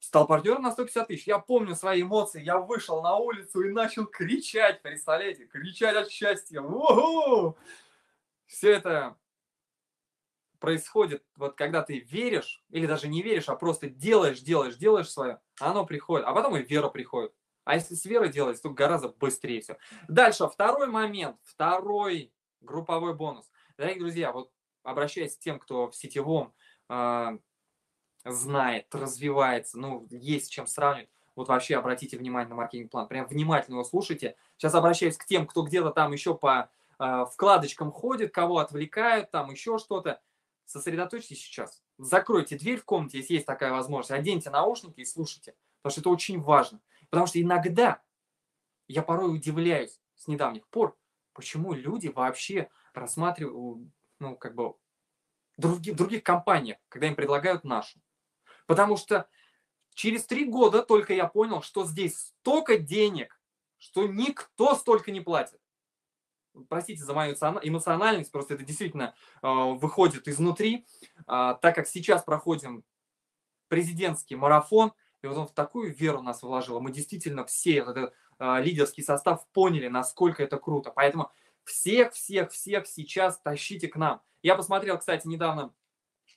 Speaker 1: стал партнером на 150 тысяч. Я помню свои эмоции. Я вышел на улицу и начал кричать, представляете? Кричать от счастья. О-о-о! Все это происходит, вот когда ты веришь, или даже не веришь, а просто делаешь, делаешь, делаешь свое, оно приходит. А потом и вера приходит. А если с верой делать, то гораздо быстрее все. Дальше, второй момент, второй групповой бонус. Дорогие друзья, вот обращаясь к тем, кто в сетевом э, знает, развивается, ну, есть чем сравнивать, вот вообще обратите внимание на маркетинг-план, прям внимательно его слушайте. Сейчас обращаюсь к тем, кто где-то там еще по э, вкладочкам ходит, кого отвлекают, там еще что-то. Сосредоточьтесь сейчас. Закройте дверь в комнате, если есть такая возможность. Оденьте наушники и слушайте, потому что это очень важно. Потому что иногда я порой удивляюсь с недавних пор, почему люди вообще рассматривают, ну, как бы, других, других компаниях, когда им предлагают нашу. Потому что через три года только я понял, что здесь столько денег, что никто столько не платит. Простите за мою эмоциональность, просто это действительно э, выходит изнутри, э, так как сейчас проходим президентский марафон, и вот он в такую веру нас вложил. Мы действительно все, этот э, лидерский состав поняли, насколько это круто. Поэтому всех, всех, всех сейчас тащите к нам. Я посмотрел, кстати, недавно,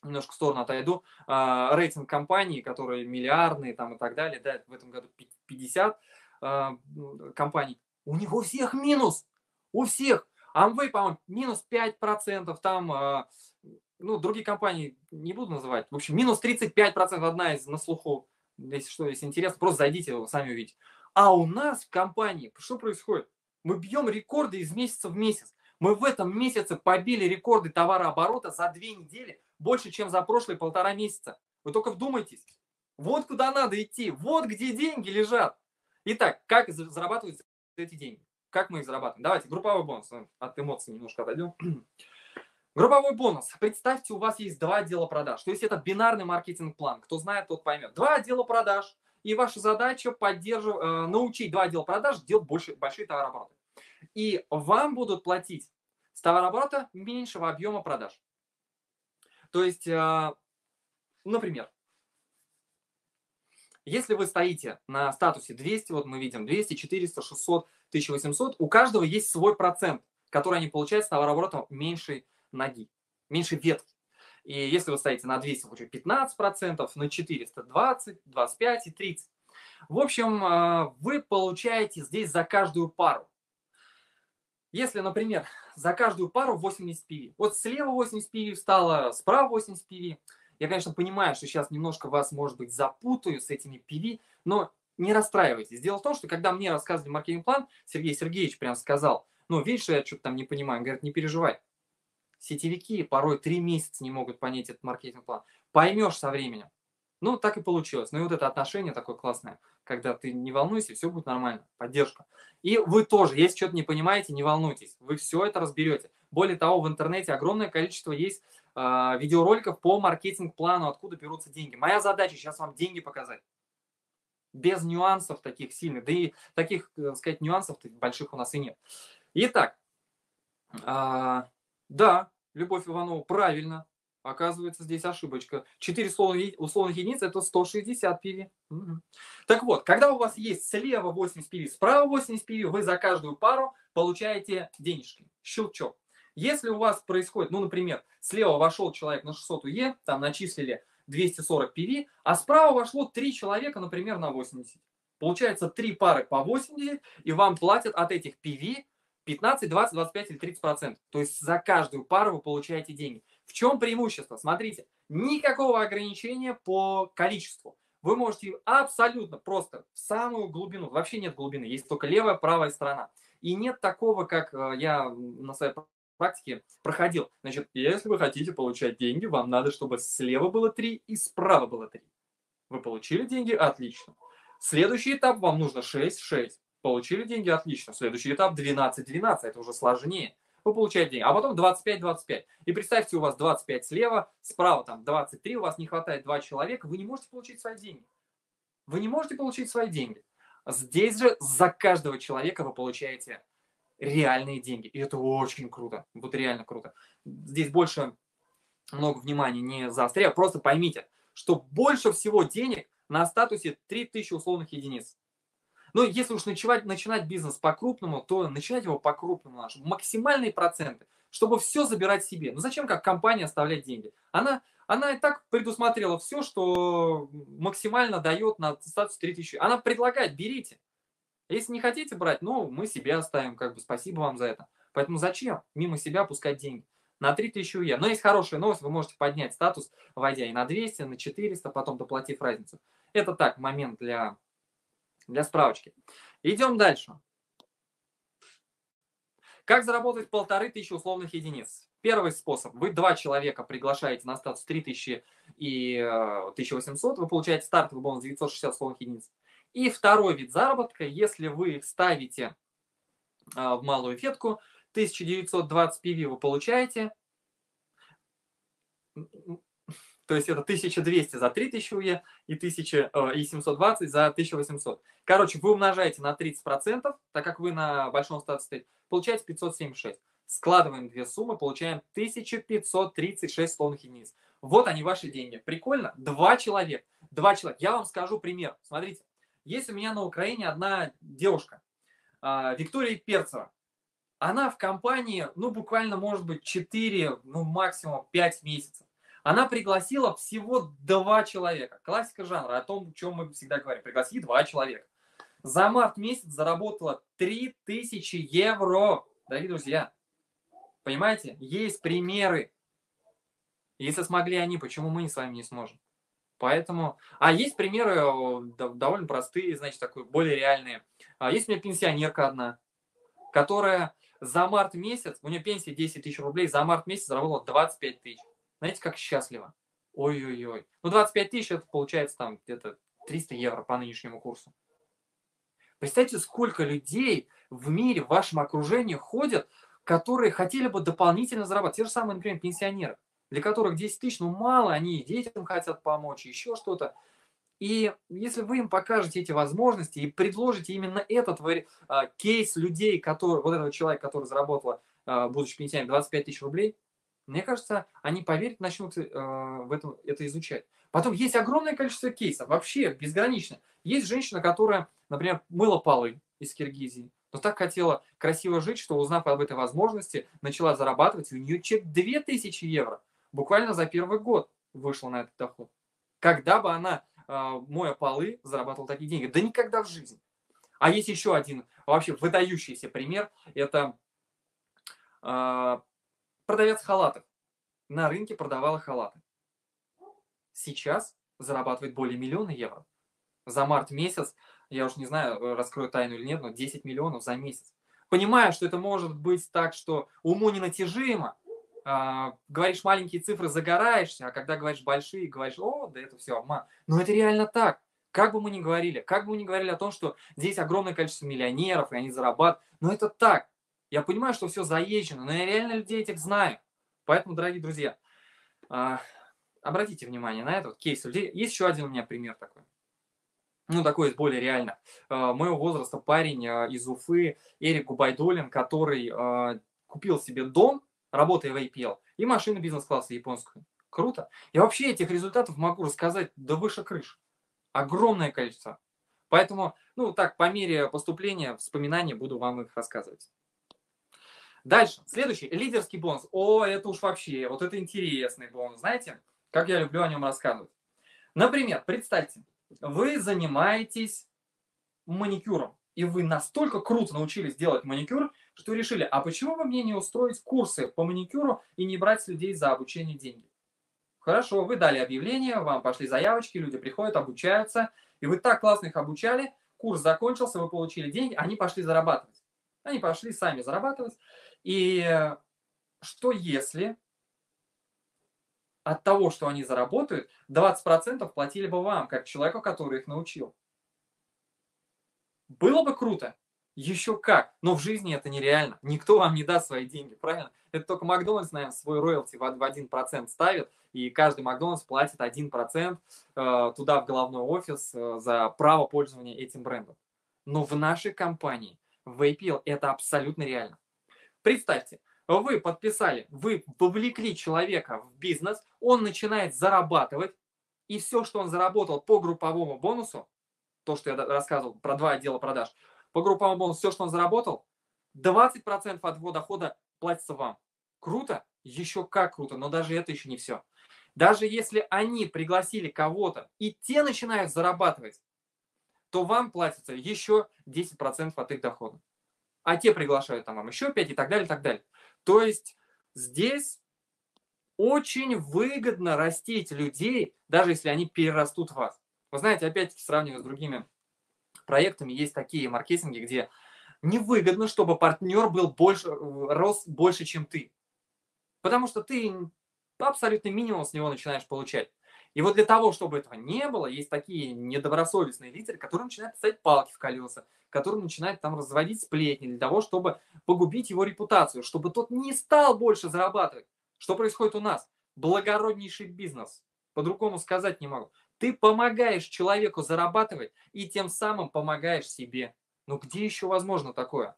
Speaker 1: немножко в сторону отойду, э, рейтинг компаний, которые миллиардные там и так далее, да, в этом году 50 э, компаний. У них у всех минус, у всех. Amway, по-моему, минус 5%, там, э, ну, другие компании не буду называть. В общем, минус 35% одна из на слуху. Если что, если интересно, просто зайдите, сами увидите. А у нас в компании что происходит? Мы бьем рекорды из месяца в месяц. Мы в этом месяце побили рекорды товарооборота за две недели больше, чем за прошлые полтора месяца. Вы только вдумайтесь. Вот куда надо идти, вот где деньги лежат. Итак, как зарабатываются эти деньги? Как мы их зарабатываем? Давайте, групповой бонус. От эмоций немножко отойдем. Групповой бонус. Представьте, у вас есть два отдела продаж. То есть это бинарный маркетинг-план. Кто знает, тот поймет. Два отдела продаж – и ваша задача поддерживать, э, научить два отдела продаж делать больше, большие товарообороты. И вам будут платить с товарооборота меньшего объема продаж. То есть, э, например, если вы стоите на статусе 200, вот мы видим 200, 400, 600, 1800, у каждого есть свой процент, который они получают с товарооборота меньшей ноги, меньшей ветки. И если вы стоите на 200, получаете 15%, на 400 20, 25 и 30. В общем, а, вы получаете здесь за каждую пару. Если, например, за каждую пару 80 PV, вот слева 80 PV встало, справа 80 PV, я, конечно, понимаю, что сейчас немножко вас, может быть, запутаю с этими PV, но не расстраивайтесь. Дело в том, что когда мне рассказывали маркетинг-план, Сергей Сергеевич прям сказал, ну, видишь, я что-то там не понимаю. Он говорит, не переживай, сетевики порой три месяца не могут понять этот маркетинг-план. Поймешь со временем. Ну, так и получилось. Ну и вот это отношение такое классное, когда ты не волнуйся, все будет нормально, поддержка. И вы тоже, если что-то не понимаете, не волнуйтесь, вы все это разберете. Более того, в интернете огромное количество есть э, видеороликов по маркетинг-плану, откуда берутся деньги. Моя задача сейчас вам деньги показать. Без нюансов таких сильных, да и таких, так сказать, нюансов больших у нас и нет. Итак, э, да, Любовь Иванова, правильно. Оказывается, здесь ошибочка. 4 условных единицы – это 160 PV. Угу. Так вот, когда у вас есть слева 80 PV, справа 80 PV, вы за каждую пару получаете денежки. Щелчок. Если у вас происходит, ну, например, слева вошел человек на 600 УЕ, там начислили 240 PV, а справа вошло 3 человека, например, на 80. Получается 3 пары по 80, и вам платят от этих PV 15, 20, 25 или 30 процентов. То есть за каждую пару вы получаете деньги. В чем преимущество? Смотрите, никакого ограничения по количеству. Вы можете абсолютно просто в самую глубину, вообще нет глубины, есть только левая, правая сторона. И нет такого, как э, я на своей практике проходил. Значит, если вы хотите получать деньги, вам надо, чтобы слева было 3 и справа было 3. Вы получили деньги? Отлично. Следующий этап вам нужно 6, 6. Получили деньги, отлично. Следующий этап 12-12, это уже сложнее. Вы получаете деньги. А потом 25-25. И представьте, у вас 25 слева, справа там 23, у вас не хватает 2 человека, вы не можете получить свои деньги. Вы не можете получить свои деньги. Здесь же за каждого человека вы получаете реальные деньги. И это очень круто. Вот реально круто. Здесь больше много внимания не заостряю. Просто поймите, что больше всего денег на статусе 3000 условных единиц. Но если уж начинать, начинать бизнес по-крупному, то начинать его по-крупному. Максимальные проценты, чтобы все забирать себе. Ну зачем как компания оставлять деньги? Она, она и так предусмотрела все, что максимально дает на статус 3000. Она предлагает, берите. Если не хотите брать, ну, мы себе оставим, как бы, спасибо вам за это. Поэтому зачем мимо себя пускать деньги? На 3000 УЕ. Но есть хорошая новость, вы можете поднять статус, войдя и на 200, на 400, потом доплатив разницу. Это так, момент для для справочки. Идем дальше. Как заработать полторы тысячи условных единиц? Первый способ. Вы два человека приглашаете на статус 3000 и 1800, э, вы получаете стартовый бонус 960 условных единиц. И второй вид заработка, если вы ставите э, в малую ветку 1920 PV, вы получаете то есть это 1200 за 3000 УЕ и, 1000, э, и 720 за 1800. Короче, вы умножаете на 30%, так как вы на большом статусе получаете 576. Складываем две суммы, получаем 1536 слонных единиц. Вот они, ваши деньги. Прикольно? Два человека. Два человека. Я вам скажу пример. Смотрите. Есть у меня на Украине одна девушка, а, Виктория Перцева. Она в компании, ну, буквально, может быть, 4, ну, максимум 5 месяцев. Она пригласила всего два человека. Классика жанра, о том, о чем мы всегда говорим. Пригласи два человека. За март месяц заработала 3000 евро. Дорогие друзья, понимаете, есть примеры. Если смогли они, почему мы с вами не сможем? Поэтому, а есть примеры довольно простые, значит, такой более реальные. А есть у меня пенсионерка одна, которая за март месяц, у нее пенсия 10 тысяч рублей, за март месяц заработала 25 тысяч. Знаете, как счастливо. Ой-ой-ой. Ну, 25 тысяч, это получается там где-то 300 евро по нынешнему курсу. Представьте, сколько людей в мире, в вашем окружении ходят, которые хотели бы дополнительно зарабатывать. Те же самые, например, пенсионеры, для которых 10 тысяч, ну мало, они детям хотят помочь, еще что-то. И если вы им покажете эти возможности и предложите именно этот а, кейс людей, который, вот этого человека, который заработал, а, будучи пенсионером, 25 тысяч рублей, мне кажется, они поверят, начнут э, в этом, это изучать. Потом есть огромное количество кейсов, вообще безгранично. Есть женщина, которая, например, мыла полы из Киргизии, но так хотела красиво жить, что узнав об этой возможности, начала зарабатывать, и у нее чек 2000 евро. Буквально за первый год вышла на этот доход. Когда бы она, э, моя полы, зарабатывала такие деньги? Да никогда в жизни. А есть еще один вообще выдающийся пример. Это э, Продавец халатов. На рынке продавала халаты. Сейчас зарабатывает более миллиона евро. За март месяц, я уж не знаю, э, раскрою тайну или нет, но 10 миллионов за месяц. Понимаю, что это может быть так, что уму ненатяжимо, а, говоришь маленькие цифры, загораешься, а когда говоришь большие, говоришь, о, да это все обман. Но это реально так. Как бы мы ни говорили, как бы мы ни говорили о том, что здесь огромное количество миллионеров, и они зарабатывают, но это так. Я понимаю, что все заезжено, но я реально людей этих знаю. Поэтому, дорогие друзья, а, обратите внимание на этот кейс людей. Есть еще один у меня пример такой. Ну, такой более реально. А, моего возраста парень а, из Уфы, Эрик Губайдолин, который купил себе дом, работая в APL, и машину бизнес-класса японскую. Круто. Я вообще этих результатов могу рассказать до выше крыш. Огромное количество. Поэтому, ну, так, по мере поступления, вспоминания буду вам их рассказывать. Дальше, следующий, лидерский бонус. О, это уж вообще, вот это интересный бонус. Знаете, как я люблю о нем рассказывать. Например, представьте, вы занимаетесь маникюром, и вы настолько круто научились делать маникюр, что решили, а почему бы мне не устроить курсы по маникюру и не брать с людей за обучение деньги? Хорошо, вы дали объявление, вам пошли заявочки, люди приходят, обучаются, и вы так классно их обучали, курс закончился, вы получили деньги, они пошли зарабатывать. Они пошли сами зарабатывать. И что если от того, что они заработают, 20% платили бы вам, как человеку, который их научил? Было бы круто. Еще как. Но в жизни это нереально. Никто вам не даст свои деньги, правильно? Это только Макдональдс, наверное, свой роялти в 1% ставит, и каждый Макдональдс платит 1% э, туда в головной офис э, за право пользования этим брендом. Но в нашей компании, в APL, это абсолютно реально. Представьте, вы подписали, вы вовлекли человека в бизнес, он начинает зарабатывать, и все, что он заработал по групповому бонусу, то, что я рассказывал про два отдела продаж, по групповому бонусу, все, что он заработал, 20% от его дохода платится вам. Круто? Еще как круто, но даже это еще не все. Даже если они пригласили кого-то, и те начинают зарабатывать, то вам платится еще 10% от их дохода. А те приглашают там вам еще 5 и так далее, и так далее. То есть здесь очень выгодно растить людей, даже если они перерастут вас. Вы знаете, опять-таки сравнивая с другими проектами, есть такие маркетинги, где невыгодно, чтобы партнер был больше, рос больше, чем ты. Потому что ты абсолютно минимум с него начинаешь получать. И вот для того, чтобы этого не было, есть такие недобросовестные лидеры, которые начинают ставить палки в колеса, которые начинают там разводить сплетни для того, чтобы погубить его репутацию, чтобы тот не стал больше зарабатывать. Что происходит у нас? Благороднейший бизнес. По-другому сказать не могу. Ты помогаешь человеку зарабатывать и тем самым помогаешь себе. Ну где еще возможно такое?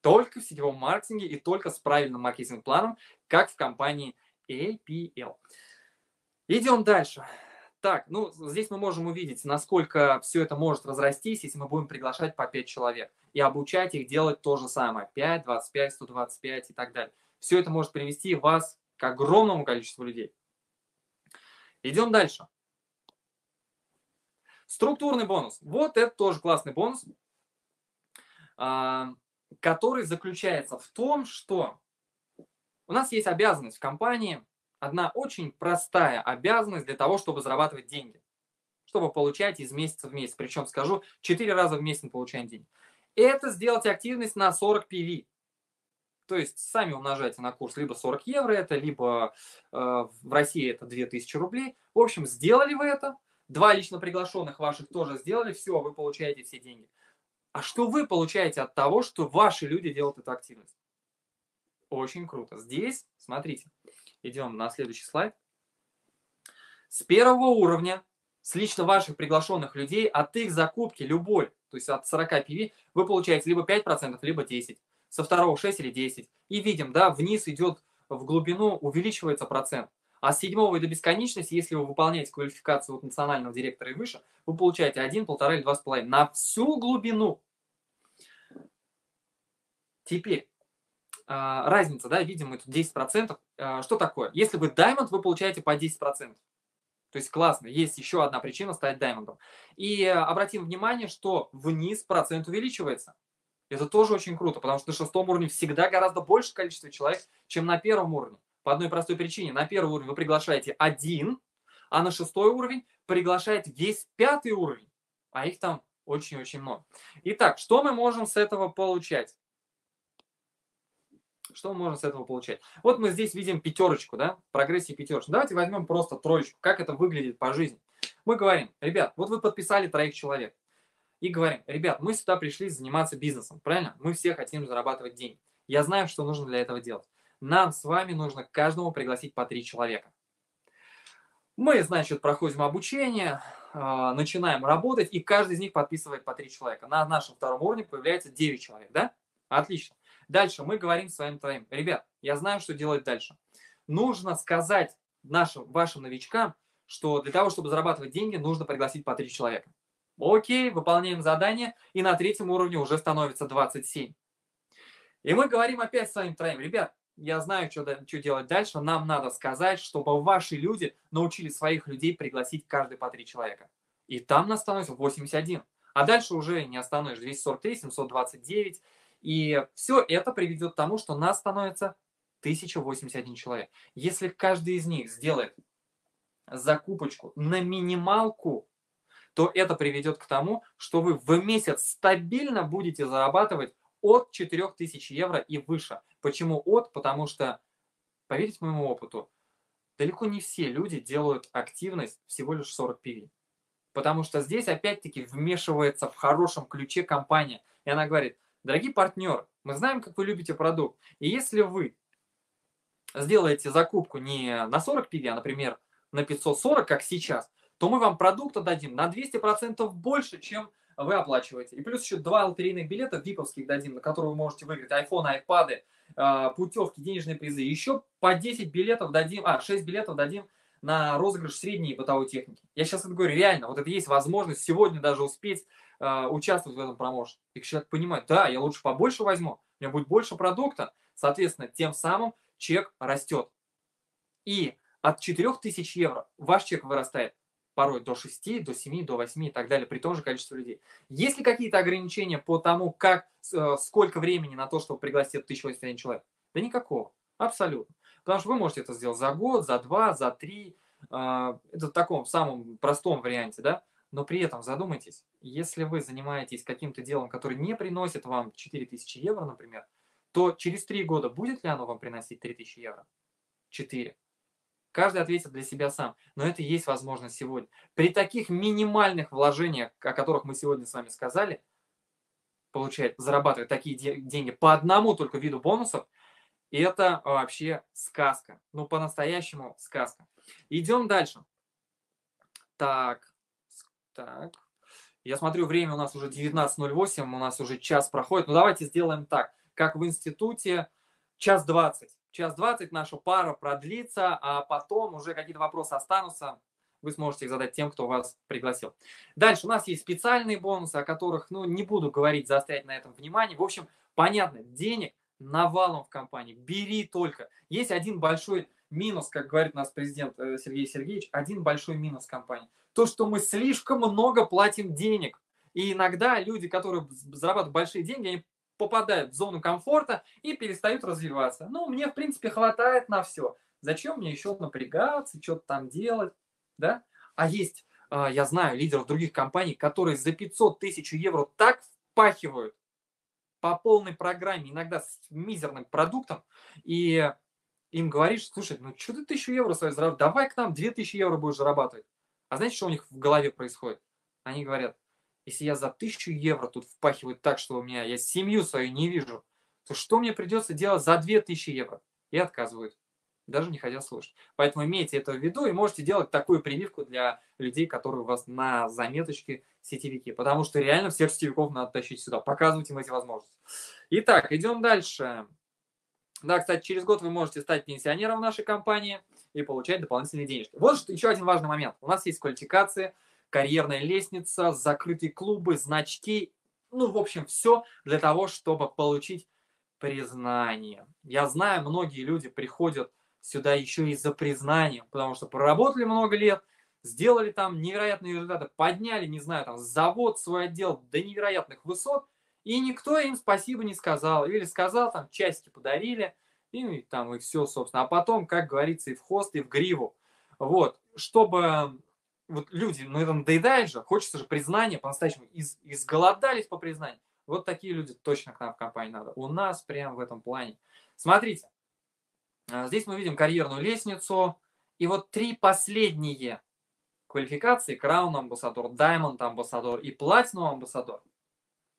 Speaker 1: Только в сетевом маркетинге и только с правильным маркетинг-планом, как в компании APL. Идем дальше. Так, ну здесь мы можем увидеть, насколько все это может разрастись, если мы будем приглашать по 5 человек и обучать их делать то же самое. 5, 25, 125 и так далее. Все это может привести вас к огромному количеству людей. Идем дальше. Структурный бонус. Вот это тоже классный бонус, а, который заключается в том, что у нас есть обязанность в компании одна очень простая обязанность для того, чтобы зарабатывать деньги. Чтобы получать из месяца в месяц. Причем, скажу, 4 раза в месяц мы получаем деньги. Это сделать активность на 40 PV. То есть сами умножайте на курс либо 40 евро это, либо э, в России это 2000 рублей. В общем, сделали вы это, два лично приглашенных ваших тоже сделали, все, вы получаете все деньги. А что вы получаете от того, что ваши люди делают эту активность? Очень круто. Здесь, смотрите, Идем на следующий слайд. С первого уровня, с лично ваших приглашенных людей, от их закупки любой, то есть от 40 PV, вы получаете либо 5%, либо 10%. Со второго 6 или 10. И видим, да, вниз идет в глубину, увеличивается процент. А с седьмого и до бесконечности, если вы выполняете квалификацию от национального директора и выше, вы получаете 1, 1,5 или 2,5 на всю глубину. Теперь, разница, да, видим тут 10%. А, что такое? Если вы Diamond, вы получаете по 10%. То есть классно, есть еще одна причина стать даймондом. И обратим внимание, что вниз процент увеличивается. Это тоже очень круто, потому что на шестом уровне всегда гораздо больше количество человек, чем на первом уровне. По одной простой причине. На первый уровень вы приглашаете один, а на шестой уровень приглашаете весь пятый уровень. А их там очень-очень много. Итак, что мы можем с этого получать? Что можем с этого получать? Вот мы здесь видим пятерочку, да, прогрессии пятерочку. Давайте возьмем просто троечку, как это выглядит по жизни. Мы говорим, ребят, вот вы подписали троих человек. И говорим, ребят, мы сюда пришли заниматься бизнесом, правильно? Мы все хотим зарабатывать деньги. Я знаю, что нужно для этого делать. Нам с вами нужно каждому пригласить по три человека. Мы, значит, проходим обучение, а, начинаем работать, и каждый из них подписывает по три человека. На нашем втором уровне появляется 9 человек, да? Отлично. Дальше мы говорим с вами троим. Ребят, я знаю, что делать дальше. Нужно сказать нашим, вашим новичкам, что для того, чтобы зарабатывать деньги, нужно пригласить по три человека. Окей, выполняем задание, и на третьем уровне уже становится 27. И мы говорим опять с вами троим. Ребят, я знаю, что, что делать дальше. Нам надо сказать, чтобы ваши люди научили своих людей пригласить каждый по три человека. И там нас становится 81. А дальше уже не остановишь. 243, 729 и все это приведет к тому, что нас становится 1081 человек. Если каждый из них сделает закупочку на минималку, то это приведет к тому, что вы в месяц стабильно будете зарабатывать от 4000 евро и выше. Почему от? Потому что, поверьте моему опыту, далеко не все люди делают активность всего лишь 40 PV. Потому что здесь опять-таки вмешивается в хорошем ключе компания. И она говорит, дорогие партнеры, мы знаем, как вы любите продукт. И если вы сделаете закупку не на 40 PV, а, например, на 540, как сейчас, то мы вам продукта дадим на 200% больше, чем вы оплачиваете. И плюс еще два лотерейных билета виповских дадим, на которые вы можете выиграть iPhone, iPad, а, путевки, денежные призы. Еще по 10 билетов дадим, а, 6 билетов дадим на розыгрыш средней бытовой техники. Я сейчас это говорю реально, вот это есть возможность сегодня даже успеть э, участвовать в этом промоушене. И человек понимает, да, я лучше побольше возьму, у меня будет больше продукта, соответственно, тем самым чек растет. И от 4000 евро ваш чек вырастает порой до 6, до 7, до 8 и так далее, при том же количестве людей. Есть ли какие-то ограничения по тому, как, э, сколько времени на то, чтобы пригласить 1081 человек? Да никакого. Абсолютно. Потому что вы можете это сделать за год, за два, за три. Э, это в таком самом простом варианте, да? Но при этом задумайтесь, если вы занимаетесь каким-то делом, которое не приносит вам 4000 евро, например, то через три года будет ли оно вам приносить 3000 евро? 4. Каждый ответит для себя сам. Но это есть возможность сегодня. При таких минимальных вложениях, о которых мы сегодня с вами сказали, получать, зарабатывать такие деньги по одному только виду бонусов, это вообще сказка. Ну, по-настоящему сказка. Идем дальше. Так, так. Я смотрю, время у нас уже 19.08, у нас уже час проходит. Ну, давайте сделаем так, как в институте, час 20 час 20 наша пара продлится, а потом уже какие-то вопросы останутся, вы сможете их задать тем, кто вас пригласил. Дальше у нас есть специальные бонусы, о которых, ну, не буду говорить, заострять на этом внимание. В общем, понятно, денег навалом в компании, бери только. Есть один большой минус, как говорит у нас президент э, Сергей Сергеевич, один большой минус компании. То, что мы слишком много платим денег. И иногда люди, которые зарабатывают большие деньги, они попадают в зону комфорта и перестают развиваться. Ну, мне, в принципе, хватает на все. Зачем мне еще напрягаться, что-то там делать, да? А есть, а, я знаю, лидеров других компаний, которые за 500 тысяч евро так впахивают по полной программе, иногда с мизерным продуктом, и им говоришь, слушай, ну что ты тысячу евро свои зарабатываешь, давай к нам 2000 евро будешь зарабатывать. А знаете, что у них в голове происходит? Они говорят, если я за тысячу евро тут впахиваю так, что у меня я семью свою не вижу, то что мне придется делать за две тысячи евро? И отказывают. Даже не хотят слушать. Поэтому имейте это в виду и можете делать такую прививку для людей, которые у вас на заметочке сетевики. Потому что реально всех сетевиков надо тащить сюда. Показывать им эти возможности. Итак, идем дальше. Да, кстати, через год вы можете стать пенсионером нашей компании и получать дополнительные денежки. Вот что, еще один важный момент. У нас есть квалификации – карьерная лестница, закрытые клубы, значки. Ну, в общем, все для того, чтобы получить признание. Я знаю, многие люди приходят сюда еще и за признанием, потому что проработали много лет, сделали там невероятные результаты, подняли, не знаю, там завод, свой отдел до невероятных высот, и никто им спасибо не сказал. Или сказал, там, часики подарили, и там и все, собственно. А потом, как говорится, и в хост, и в гриву. Вот, чтобы вот люди, ну это надоедает же, хочется же признания по-настоящему, из, изголодались по признанию. Вот такие люди точно к нам в компании надо. У нас прям в этом плане. Смотрите, а, здесь мы видим карьерную лестницу, и вот три последние квалификации, Crown амбассадор, Diamond амбассадор и Platinum амбассадор,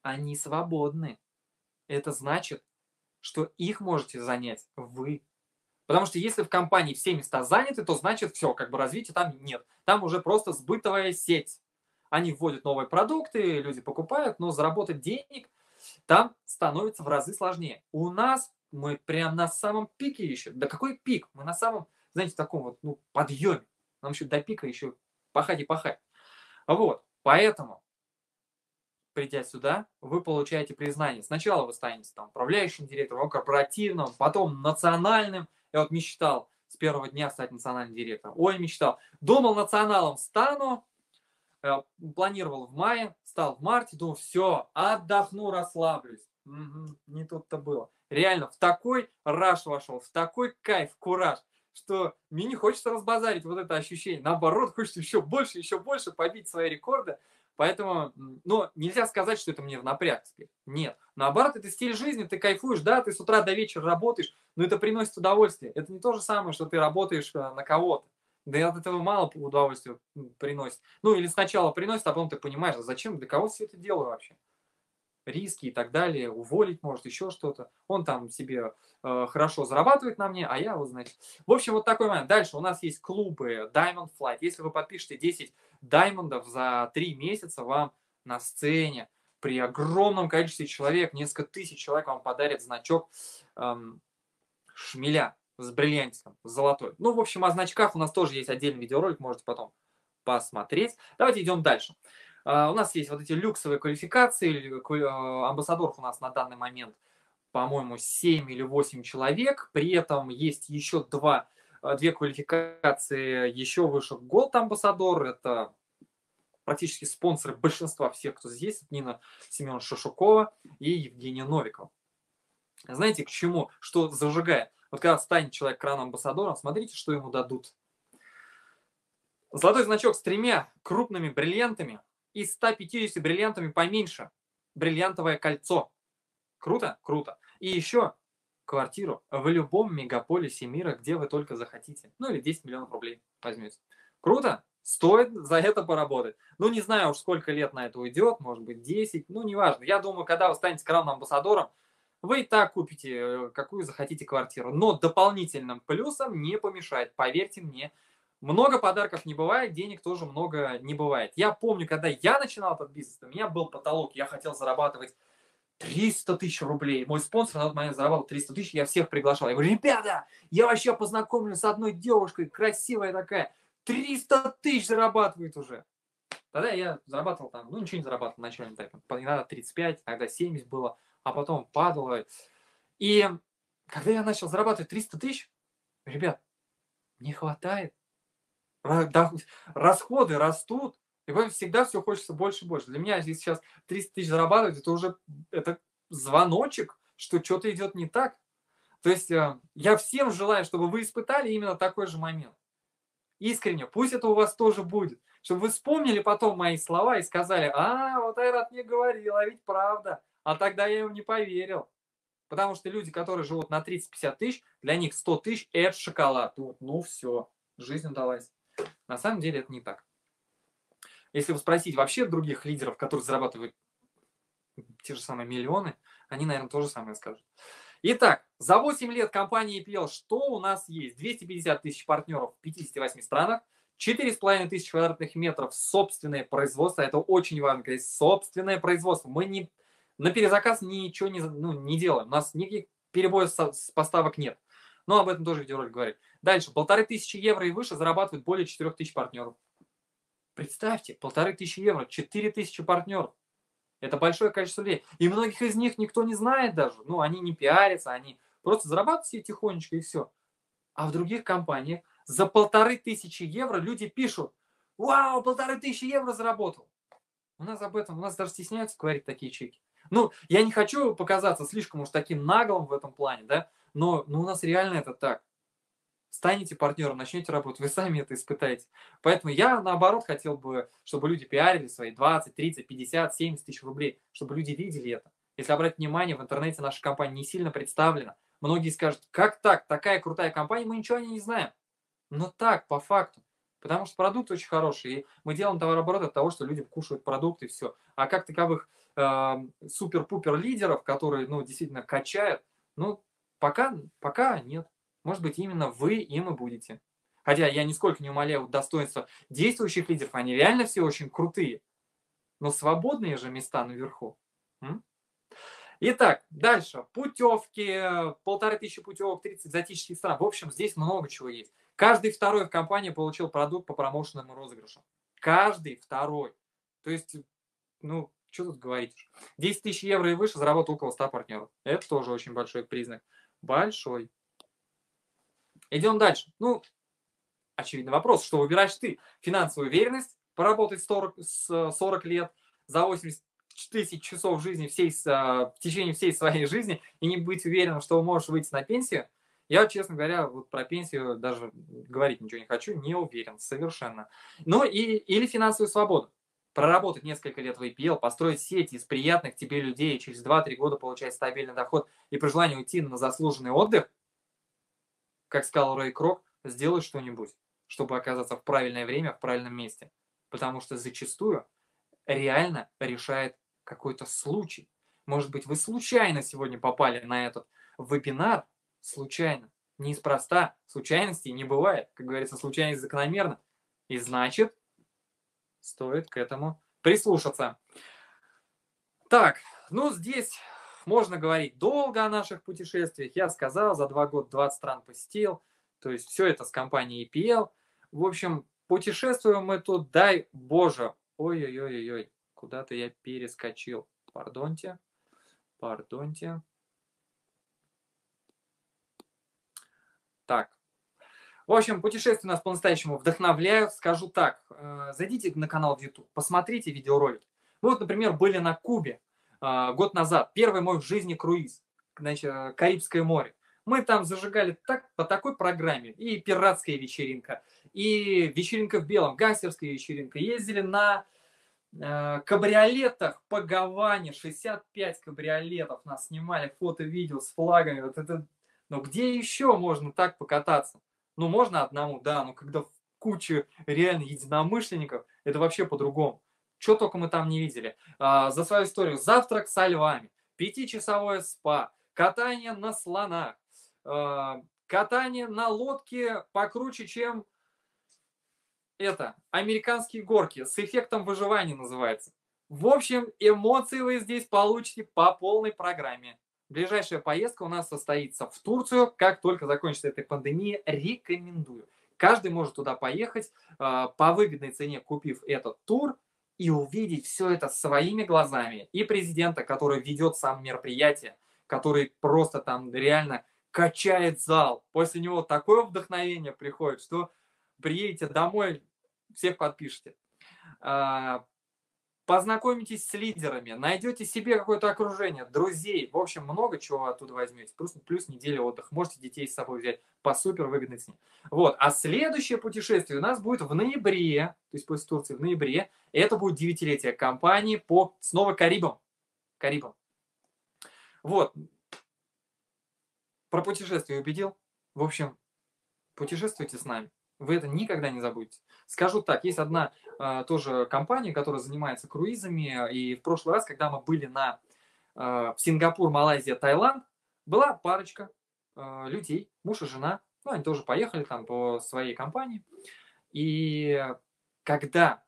Speaker 1: они свободны. Это значит, что их можете занять вы. Потому что если в компании все места заняты, то значит все, как бы развития там нет. Там уже просто сбытовая сеть. Они вводят новые продукты, люди покупают, но заработать денег там становится в разы сложнее. У нас мы прям на самом пике еще. Да какой пик? Мы на самом, знаете, таком вот ну, подъеме. Нам еще до пика еще пахать и пахать. Вот, поэтому, придя сюда, вы получаете признание. Сначала вы станете там управляющим директором, корпоративным, потом национальным – я вот мечтал с первого дня стать национальным директором. Ой, мечтал. Думал, националом стану, э, планировал в мае, стал в марте, думал, все, отдохну, расслаблюсь. Угу, не тут-то было. Реально, в такой раш вошел, в такой кайф, кураж, что мне не хочется разбазарить вот это ощущение. Наоборот, хочется еще больше, еще больше побить свои рекорды. Поэтому, ну, нельзя сказать, что это мне в напряг теперь. Нет. Наоборот, это стиль жизни, ты кайфуешь, да, ты с утра до вечера работаешь, но это приносит удовольствие. Это не то же самое, что ты работаешь э, на кого-то. Да и от этого мало удовольствия приносит. Ну, или сначала приносит, а потом ты понимаешь, а зачем, для кого все это делаю вообще? риски и так далее, уволить может, еще что-то. Он там себе э, хорошо зарабатывает на мне, а я вот, значит. В общем, вот такой момент. Дальше у нас есть клубы Diamond Flight. Если вы подпишете 10 даймондов за 3 месяца, вам на сцене при огромном количестве человек, несколько тысяч человек вам подарят значок эм, шмеля с бриллиантиком, золотой. Ну, в общем, о значках у нас тоже есть отдельный видеоролик, можете потом посмотреть. Давайте идем дальше. А, у нас есть вот эти люксовые квалификации. А, амбассадоров у нас на данный момент, по-моему, 7 или 8 человек. При этом есть еще два, две квалификации еще выше Gold амбассадор. Это практически спонсоры большинства всех, кто здесь. Нина Семен Шашукова и Евгения Новикова. Знаете, к чему? Что зажигает? Вот когда станет человек кран-амбассадором, смотрите, что ему дадут. Золотой значок с тремя крупными бриллиантами – и 150 бриллиантами поменьше. Бриллиантовое кольцо. Круто? Круто. И еще квартиру в любом мегаполисе мира, где вы только захотите. Ну или 10 миллионов рублей возьмете. Круто? Стоит за это поработать. Ну, не знаю уж, сколько лет на это уйдет, может быть, 10, ну, неважно. Я думаю, когда вы станете красным амбассадором, вы и так купите, э, какую захотите квартиру. Но дополнительным плюсом не помешает, поверьте мне, много подарков не бывает, денег тоже много не бывает. Я помню, когда я начинал этот бизнес, у меня был потолок, я хотел зарабатывать 300 тысяч рублей. Мой спонсор на тот момент зарабатывал 300 тысяч, я всех приглашал. Я говорю, ребята, я вообще познакомлюсь с одной девушкой, красивая такая, 300 тысяч зарабатывает уже. Тогда я зарабатывал там, ну ничего не зарабатывал на начальном. Иногда 35, иногда 70 было, а потом падало. И когда я начал зарабатывать 300 тысяч, ребят, не хватает расходы растут, и поэтому всегда все хочется больше и больше. Для меня здесь сейчас 300 тысяч зарабатывать, это уже это звоночек, что что-то идет не так. То есть э, я всем желаю, чтобы вы испытали именно такой же момент. Искренне, пусть это у вас тоже будет. Чтобы вы вспомнили потом мои слова и сказали, а, вот Айрат мне говорил, а ведь правда. А тогда я ему не поверил. Потому что люди, которые живут на 30-50 тысяч, для них 100 тысяч – это шоколад. Ну, ну все, жизнь удалась. На самом деле это не так. Если вы спросить вообще других лидеров, которые зарабатывают те же самые миллионы, они, наверное, то же самое скажут. Итак, за 8 лет компании EPL что у нас есть? 250 тысяч партнеров в 58 странах, 4,5 тысяч квадратных метров собственное производство. Это очень важно, говорить, собственное производство. Мы не, на перезаказ ничего не, ну, не делаем. У нас никаких перебоев с поставок нет. Но об этом тоже видеоролик говорит. Дальше. Полторы тысячи евро и выше зарабатывают более четырех тысяч партнеров. Представьте, полторы тысячи евро, четыре тысячи партнеров. Это большое количество людей. И многих из них никто не знает даже. Ну, они не пиарятся, они просто зарабатывают себе тихонечко и все. А в других компаниях за полторы тысячи евро люди пишут, вау, полторы тысячи евро заработал. У нас об этом, у нас даже стесняются говорить такие чеки. Ну, я не хочу показаться слишком уж таким наглым в этом плане, да, но, но у нас реально это так станете партнером, начнете работать, вы сами это испытаете. Поэтому я, наоборот, хотел бы, чтобы люди пиарили свои 20, 30, 50, 70 тысяч рублей, чтобы люди видели это. Если обратить внимание, в интернете наша компания не сильно представлена. Многие скажут, как так, такая крутая компания, мы ничего о ней не знаем. Но так, по факту. Потому что продукт очень хороший, и мы делаем товарооборот от того, что люди кушают продукты и все. А как таковых э, супер-пупер лидеров, которые ну, действительно качают, ну, пока, пока нет. Может быть, именно вы им и будете. Хотя я нисколько не умоляю достоинства действующих лидеров, они реально все очень крутые. Но свободные же места наверху. М? Итак, дальше. Путевки, полторы тысячи путевок, 30 экзотических стран. В общем, здесь много чего есть. Каждый второй в компании получил продукт по промоушенному розыгрышу. Каждый второй. То есть, ну, что тут говорить? 10 тысяч евро и выше заработал около 100 партнеров. Это тоже очень большой признак. Большой. Идем дальше. Ну, очевидный вопрос, что выбираешь ты? Финансовую уверенность, поработать 40, 40 лет за 80 тысяч часов жизни всей, в течение всей своей жизни и не быть уверенным, что можешь выйти на пенсию, я, честно говоря, вот про пенсию даже говорить ничего не хочу, не уверен совершенно. Ну и, или финансовую свободу. Проработать несколько лет в IPL, построить сеть из приятных тебе людей, через 2-3 года получать стабильный доход и при желании уйти на заслуженный отдых – как сказал Рэй Крок, сделай что-нибудь. чтобы оказаться в правильное время, в правильном месте. Потому что зачастую реально решает какой-то случай. Может быть, вы случайно сегодня попали на этот вебинар, случайно, неспроста, случайностей не бывает. Как говорится, случайность закономерна. И значит, стоит к этому прислушаться. Так, ну здесь можно говорить долго о наших путешествиях. Я сказал, за два года 20 стран посетил. То есть все это с компанией EPL. В общем, путешествуем мы тут, дай боже. Ой-ой-ой-ой, куда-то я перескочил. Пардонте, пардонте. Так. В общем, путешествия нас по-настоящему вдохновляют. Скажу так, э, зайдите на канал в YouTube, посмотрите видеоролики. Мы вот, например, были на Кубе год назад. Первый мой в жизни круиз. Значит, э, Карибское море. Мы там зажигали так, по такой программе. И пиратская вечеринка, и вечеринка в белом, гастерская вечеринка. Ездили на э, кабриолетах по Гаване, 65 кабриолетов. Нас снимали фото, видео с флагами. Вот это но где еще можно так покататься? Ну, можно одному, да, но когда в куче реально единомышленников, это вообще по-другому. Что только мы там не видели. А, за свою историю. Завтрак со львами, пятичасовое спа, катание на слонах, а, катание на лодке покруче, чем это, американские горки с эффектом выживания называется. В общем, эмоции вы здесь получите по полной программе. Ближайшая поездка у нас состоится в Турцию. Как только закончится эта пандемия, рекомендую. Каждый может туда поехать а, по выгодной цене, купив этот тур и увидеть все это своими глазами. И президента, который ведет сам мероприятие, который просто там реально качает зал. После него такое вдохновение приходит, что приедете домой, всех подпишите. Познакомитесь с лидерами, найдете себе какое-то окружение, друзей. В общем, много чего оттуда возьмете. Плюс, плюс неделя отдыха. Можете детей с собой взять по супер выгодной цене. Вот. А следующее путешествие у нас будет в ноябре, то есть после Турции в ноябре. Это будет девятилетие компании по снова Карибам. Карибам. Вот. Про путешествие убедил. В общем, путешествуйте с нами. Вы это никогда не забудете. Скажу так, есть одна э, тоже компания, которая занимается круизами, и в прошлый раз, когда мы были на э, Сингапур, Малайзия, Таиланд, была парочка э, людей, муж и жена, ну, они тоже поехали там по своей компании, и когда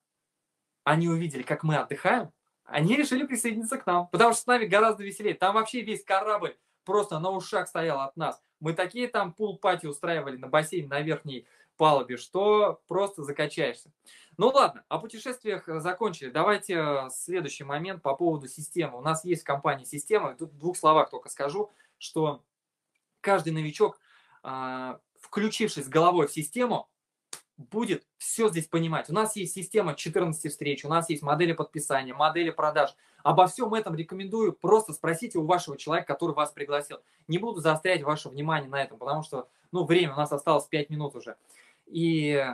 Speaker 1: они увидели, как мы отдыхаем, они решили присоединиться к нам, потому что с нами гораздо веселее. Там вообще весь корабль просто на ушах стоял от нас. Мы такие там пул-пати устраивали на бассейн на верхней палубе, что просто закачаешься. Ну ладно, о путешествиях закончили. Давайте э, следующий момент по поводу системы. У нас есть в компании система. Тут в двух словах только скажу, что каждый новичок, а, включившись головой в систему, будет все здесь понимать. У нас есть система 14 встреч, у нас есть модели подписания, модели продаж. Обо всем этом рекомендую просто спросите у вашего человека, который вас пригласил. Не буду заострять ваше внимание на этом, потому что ну, время у нас осталось 5 минут уже. И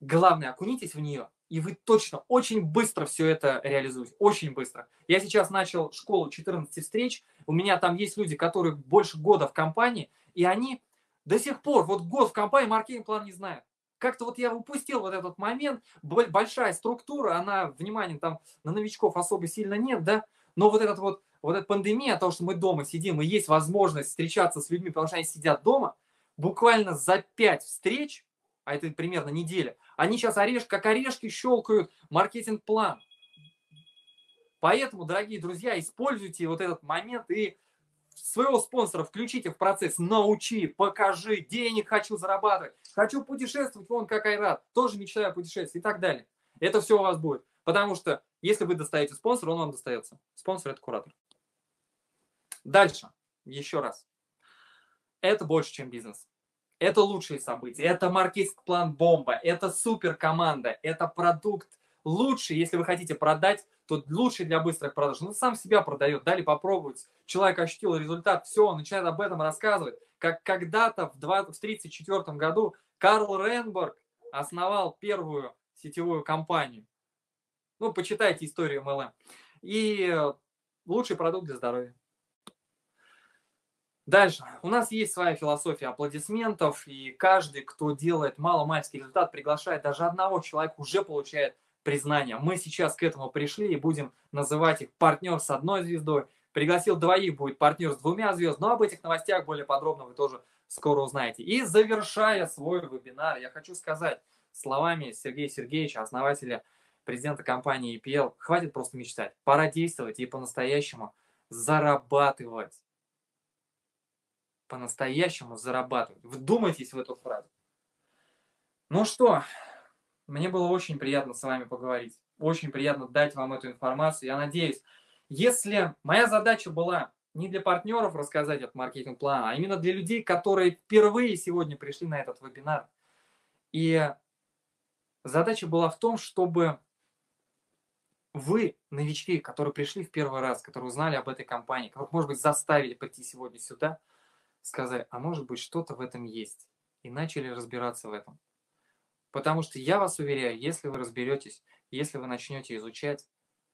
Speaker 1: главное, окунитесь в нее, и вы точно очень быстро все это реализуете. Очень быстро. Я сейчас начал школу 14 встреч. У меня там есть люди, которые больше года в компании, и они до сих пор, вот год в компании, маркетинг-план не знают. Как-то вот я упустил вот этот момент. Большая структура, она, внимание, там на новичков особо сильно нет, да, но вот этот вот, вот эта пандемия, то, что мы дома сидим, и есть возможность встречаться с людьми, потому что они сидят дома, буквально за 5 встреч, а это примерно неделя, они сейчас ореш, как орешки щелкают маркетинг-план. Поэтому, дорогие друзья, используйте вот этот момент и своего спонсора включите в процесс, научи, покажи, денег хочу зарабатывать, хочу путешествовать, вон как Айрат, тоже мечтаю о путешествии и так далее. Это все у вас будет. Потому что если вы достаете спонсора, он вам достается. Спонсор – это куратор. Дальше. Еще раз это больше, чем бизнес. Это лучшие события, это маркетинг-план бомба, это супер команда, это продукт лучший, если вы хотите продать, то лучший для быстрых продаж. Ну, сам себя продает, дали попробовать, человек ощутил результат, все, он начинает об этом рассказывать. Как когда-то в 1934 году Карл Ренберг основал первую сетевую компанию. Ну, почитайте историю MLM. И лучший продукт для здоровья. Дальше. У нас есть своя философия аплодисментов, и каждый, кто делает маломальский результат, приглашает даже одного человека, уже получает признание. Мы сейчас к этому пришли и будем называть их партнер с одной звездой. Пригласил двоих, будет партнер с двумя звездами. Но об этих новостях более подробно вы тоже скоро узнаете. И завершая свой вебинар, я хочу сказать словами Сергея Сергеевича, основателя, президента компании EPL, хватит просто мечтать. Пора действовать и по-настоящему зарабатывать по-настоящему зарабатывать. Вдумайтесь в эту фразу. Ну что, мне было очень приятно с вами поговорить. Очень приятно дать вам эту информацию. Я надеюсь, если моя задача была не для партнеров рассказать этот маркетинг-план, а именно для людей, которые впервые сегодня пришли на этот вебинар. И задача была в том, чтобы вы, новички, которые пришли в первый раз, которые узнали об этой компании, которых, может быть, заставили прийти сегодня сюда – сказали, а может быть что-то в этом есть. И начали разбираться в этом. Потому что я вас уверяю, если вы разберетесь, если вы начнете изучать,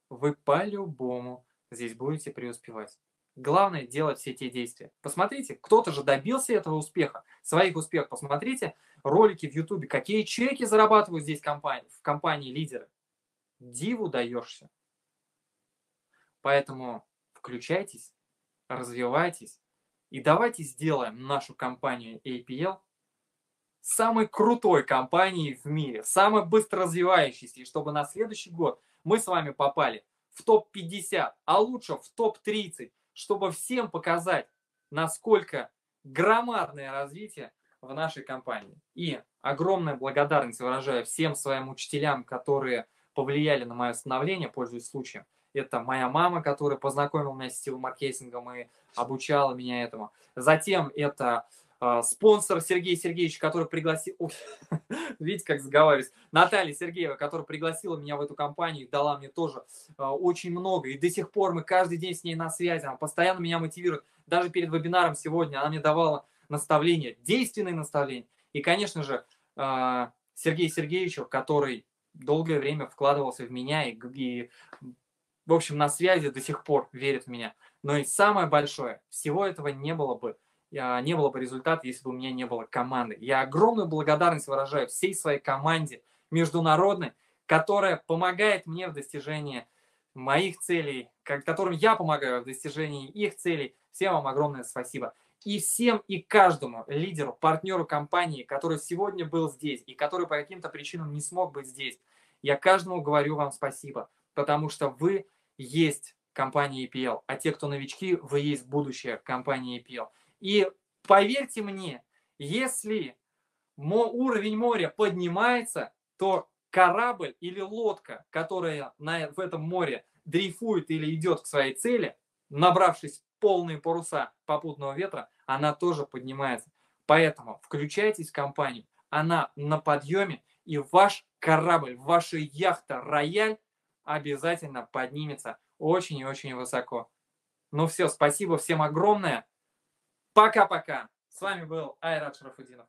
Speaker 1: вы по-любому здесь будете преуспевать. Главное делать все те действия. Посмотрите, кто-то же добился этого успеха, своих успехов. Посмотрите ролики в Ютубе, какие чеки зарабатывают здесь компании, в компании лидеры. Диву даешься. Поэтому включайтесь, развивайтесь, и давайте сделаем нашу компанию APL самой крутой компанией в мире, самой быстро развивающейся, и чтобы на следующий год мы с вами попали в топ-50, а лучше в топ-30, чтобы всем показать, насколько громадное развитие в нашей компании. И огромная благодарность выражаю всем своим учителям, которые повлияли на мое становление, пользуясь случаем. Это моя мама, которая познакомила меня с сетевым маркетингом и обучала меня этому. Затем это э, спонсор Сергей Сергеевич, который пригласил... Видите, как заговариваюсь. Наталья Сергеева, которая пригласила меня в эту компанию, дала мне тоже э, очень много. И до сих пор мы каждый день с ней на связи. Она постоянно меня мотивирует. Даже перед вебинаром сегодня она мне давала наставления, действенные наставления. И, конечно же, э, Сергей Сергеевичу, который долгое время вкладывался в меня и, и в общем, на связи до сих пор верит в меня. Но и самое большое, всего этого не было бы, не было бы результата, если бы у меня не было команды. Я огромную благодарность выражаю всей своей команде международной, которая помогает мне в достижении моих целей, которым я помогаю в достижении их целей. Всем вам огромное спасибо. И всем и каждому лидеру, партнеру компании, который сегодня был здесь и который по каким-то причинам не смог быть здесь, я каждому говорю вам спасибо, потому что вы есть компания EPL, а те, кто новички, вы есть будущее компании EPL. И поверьте мне, если уровень моря поднимается, то корабль или лодка, которая на, в этом море дрейфует или идет к своей цели, набравшись полные паруса попутного ветра, она тоже поднимается. Поэтому включайтесь в компанию, она на подъеме, и ваш корабль, ваша яхта «Рояль» обязательно поднимется очень и очень высоко. Ну все, спасибо всем огромное. Пока-пока. С вами был Айрат Шарафудинов.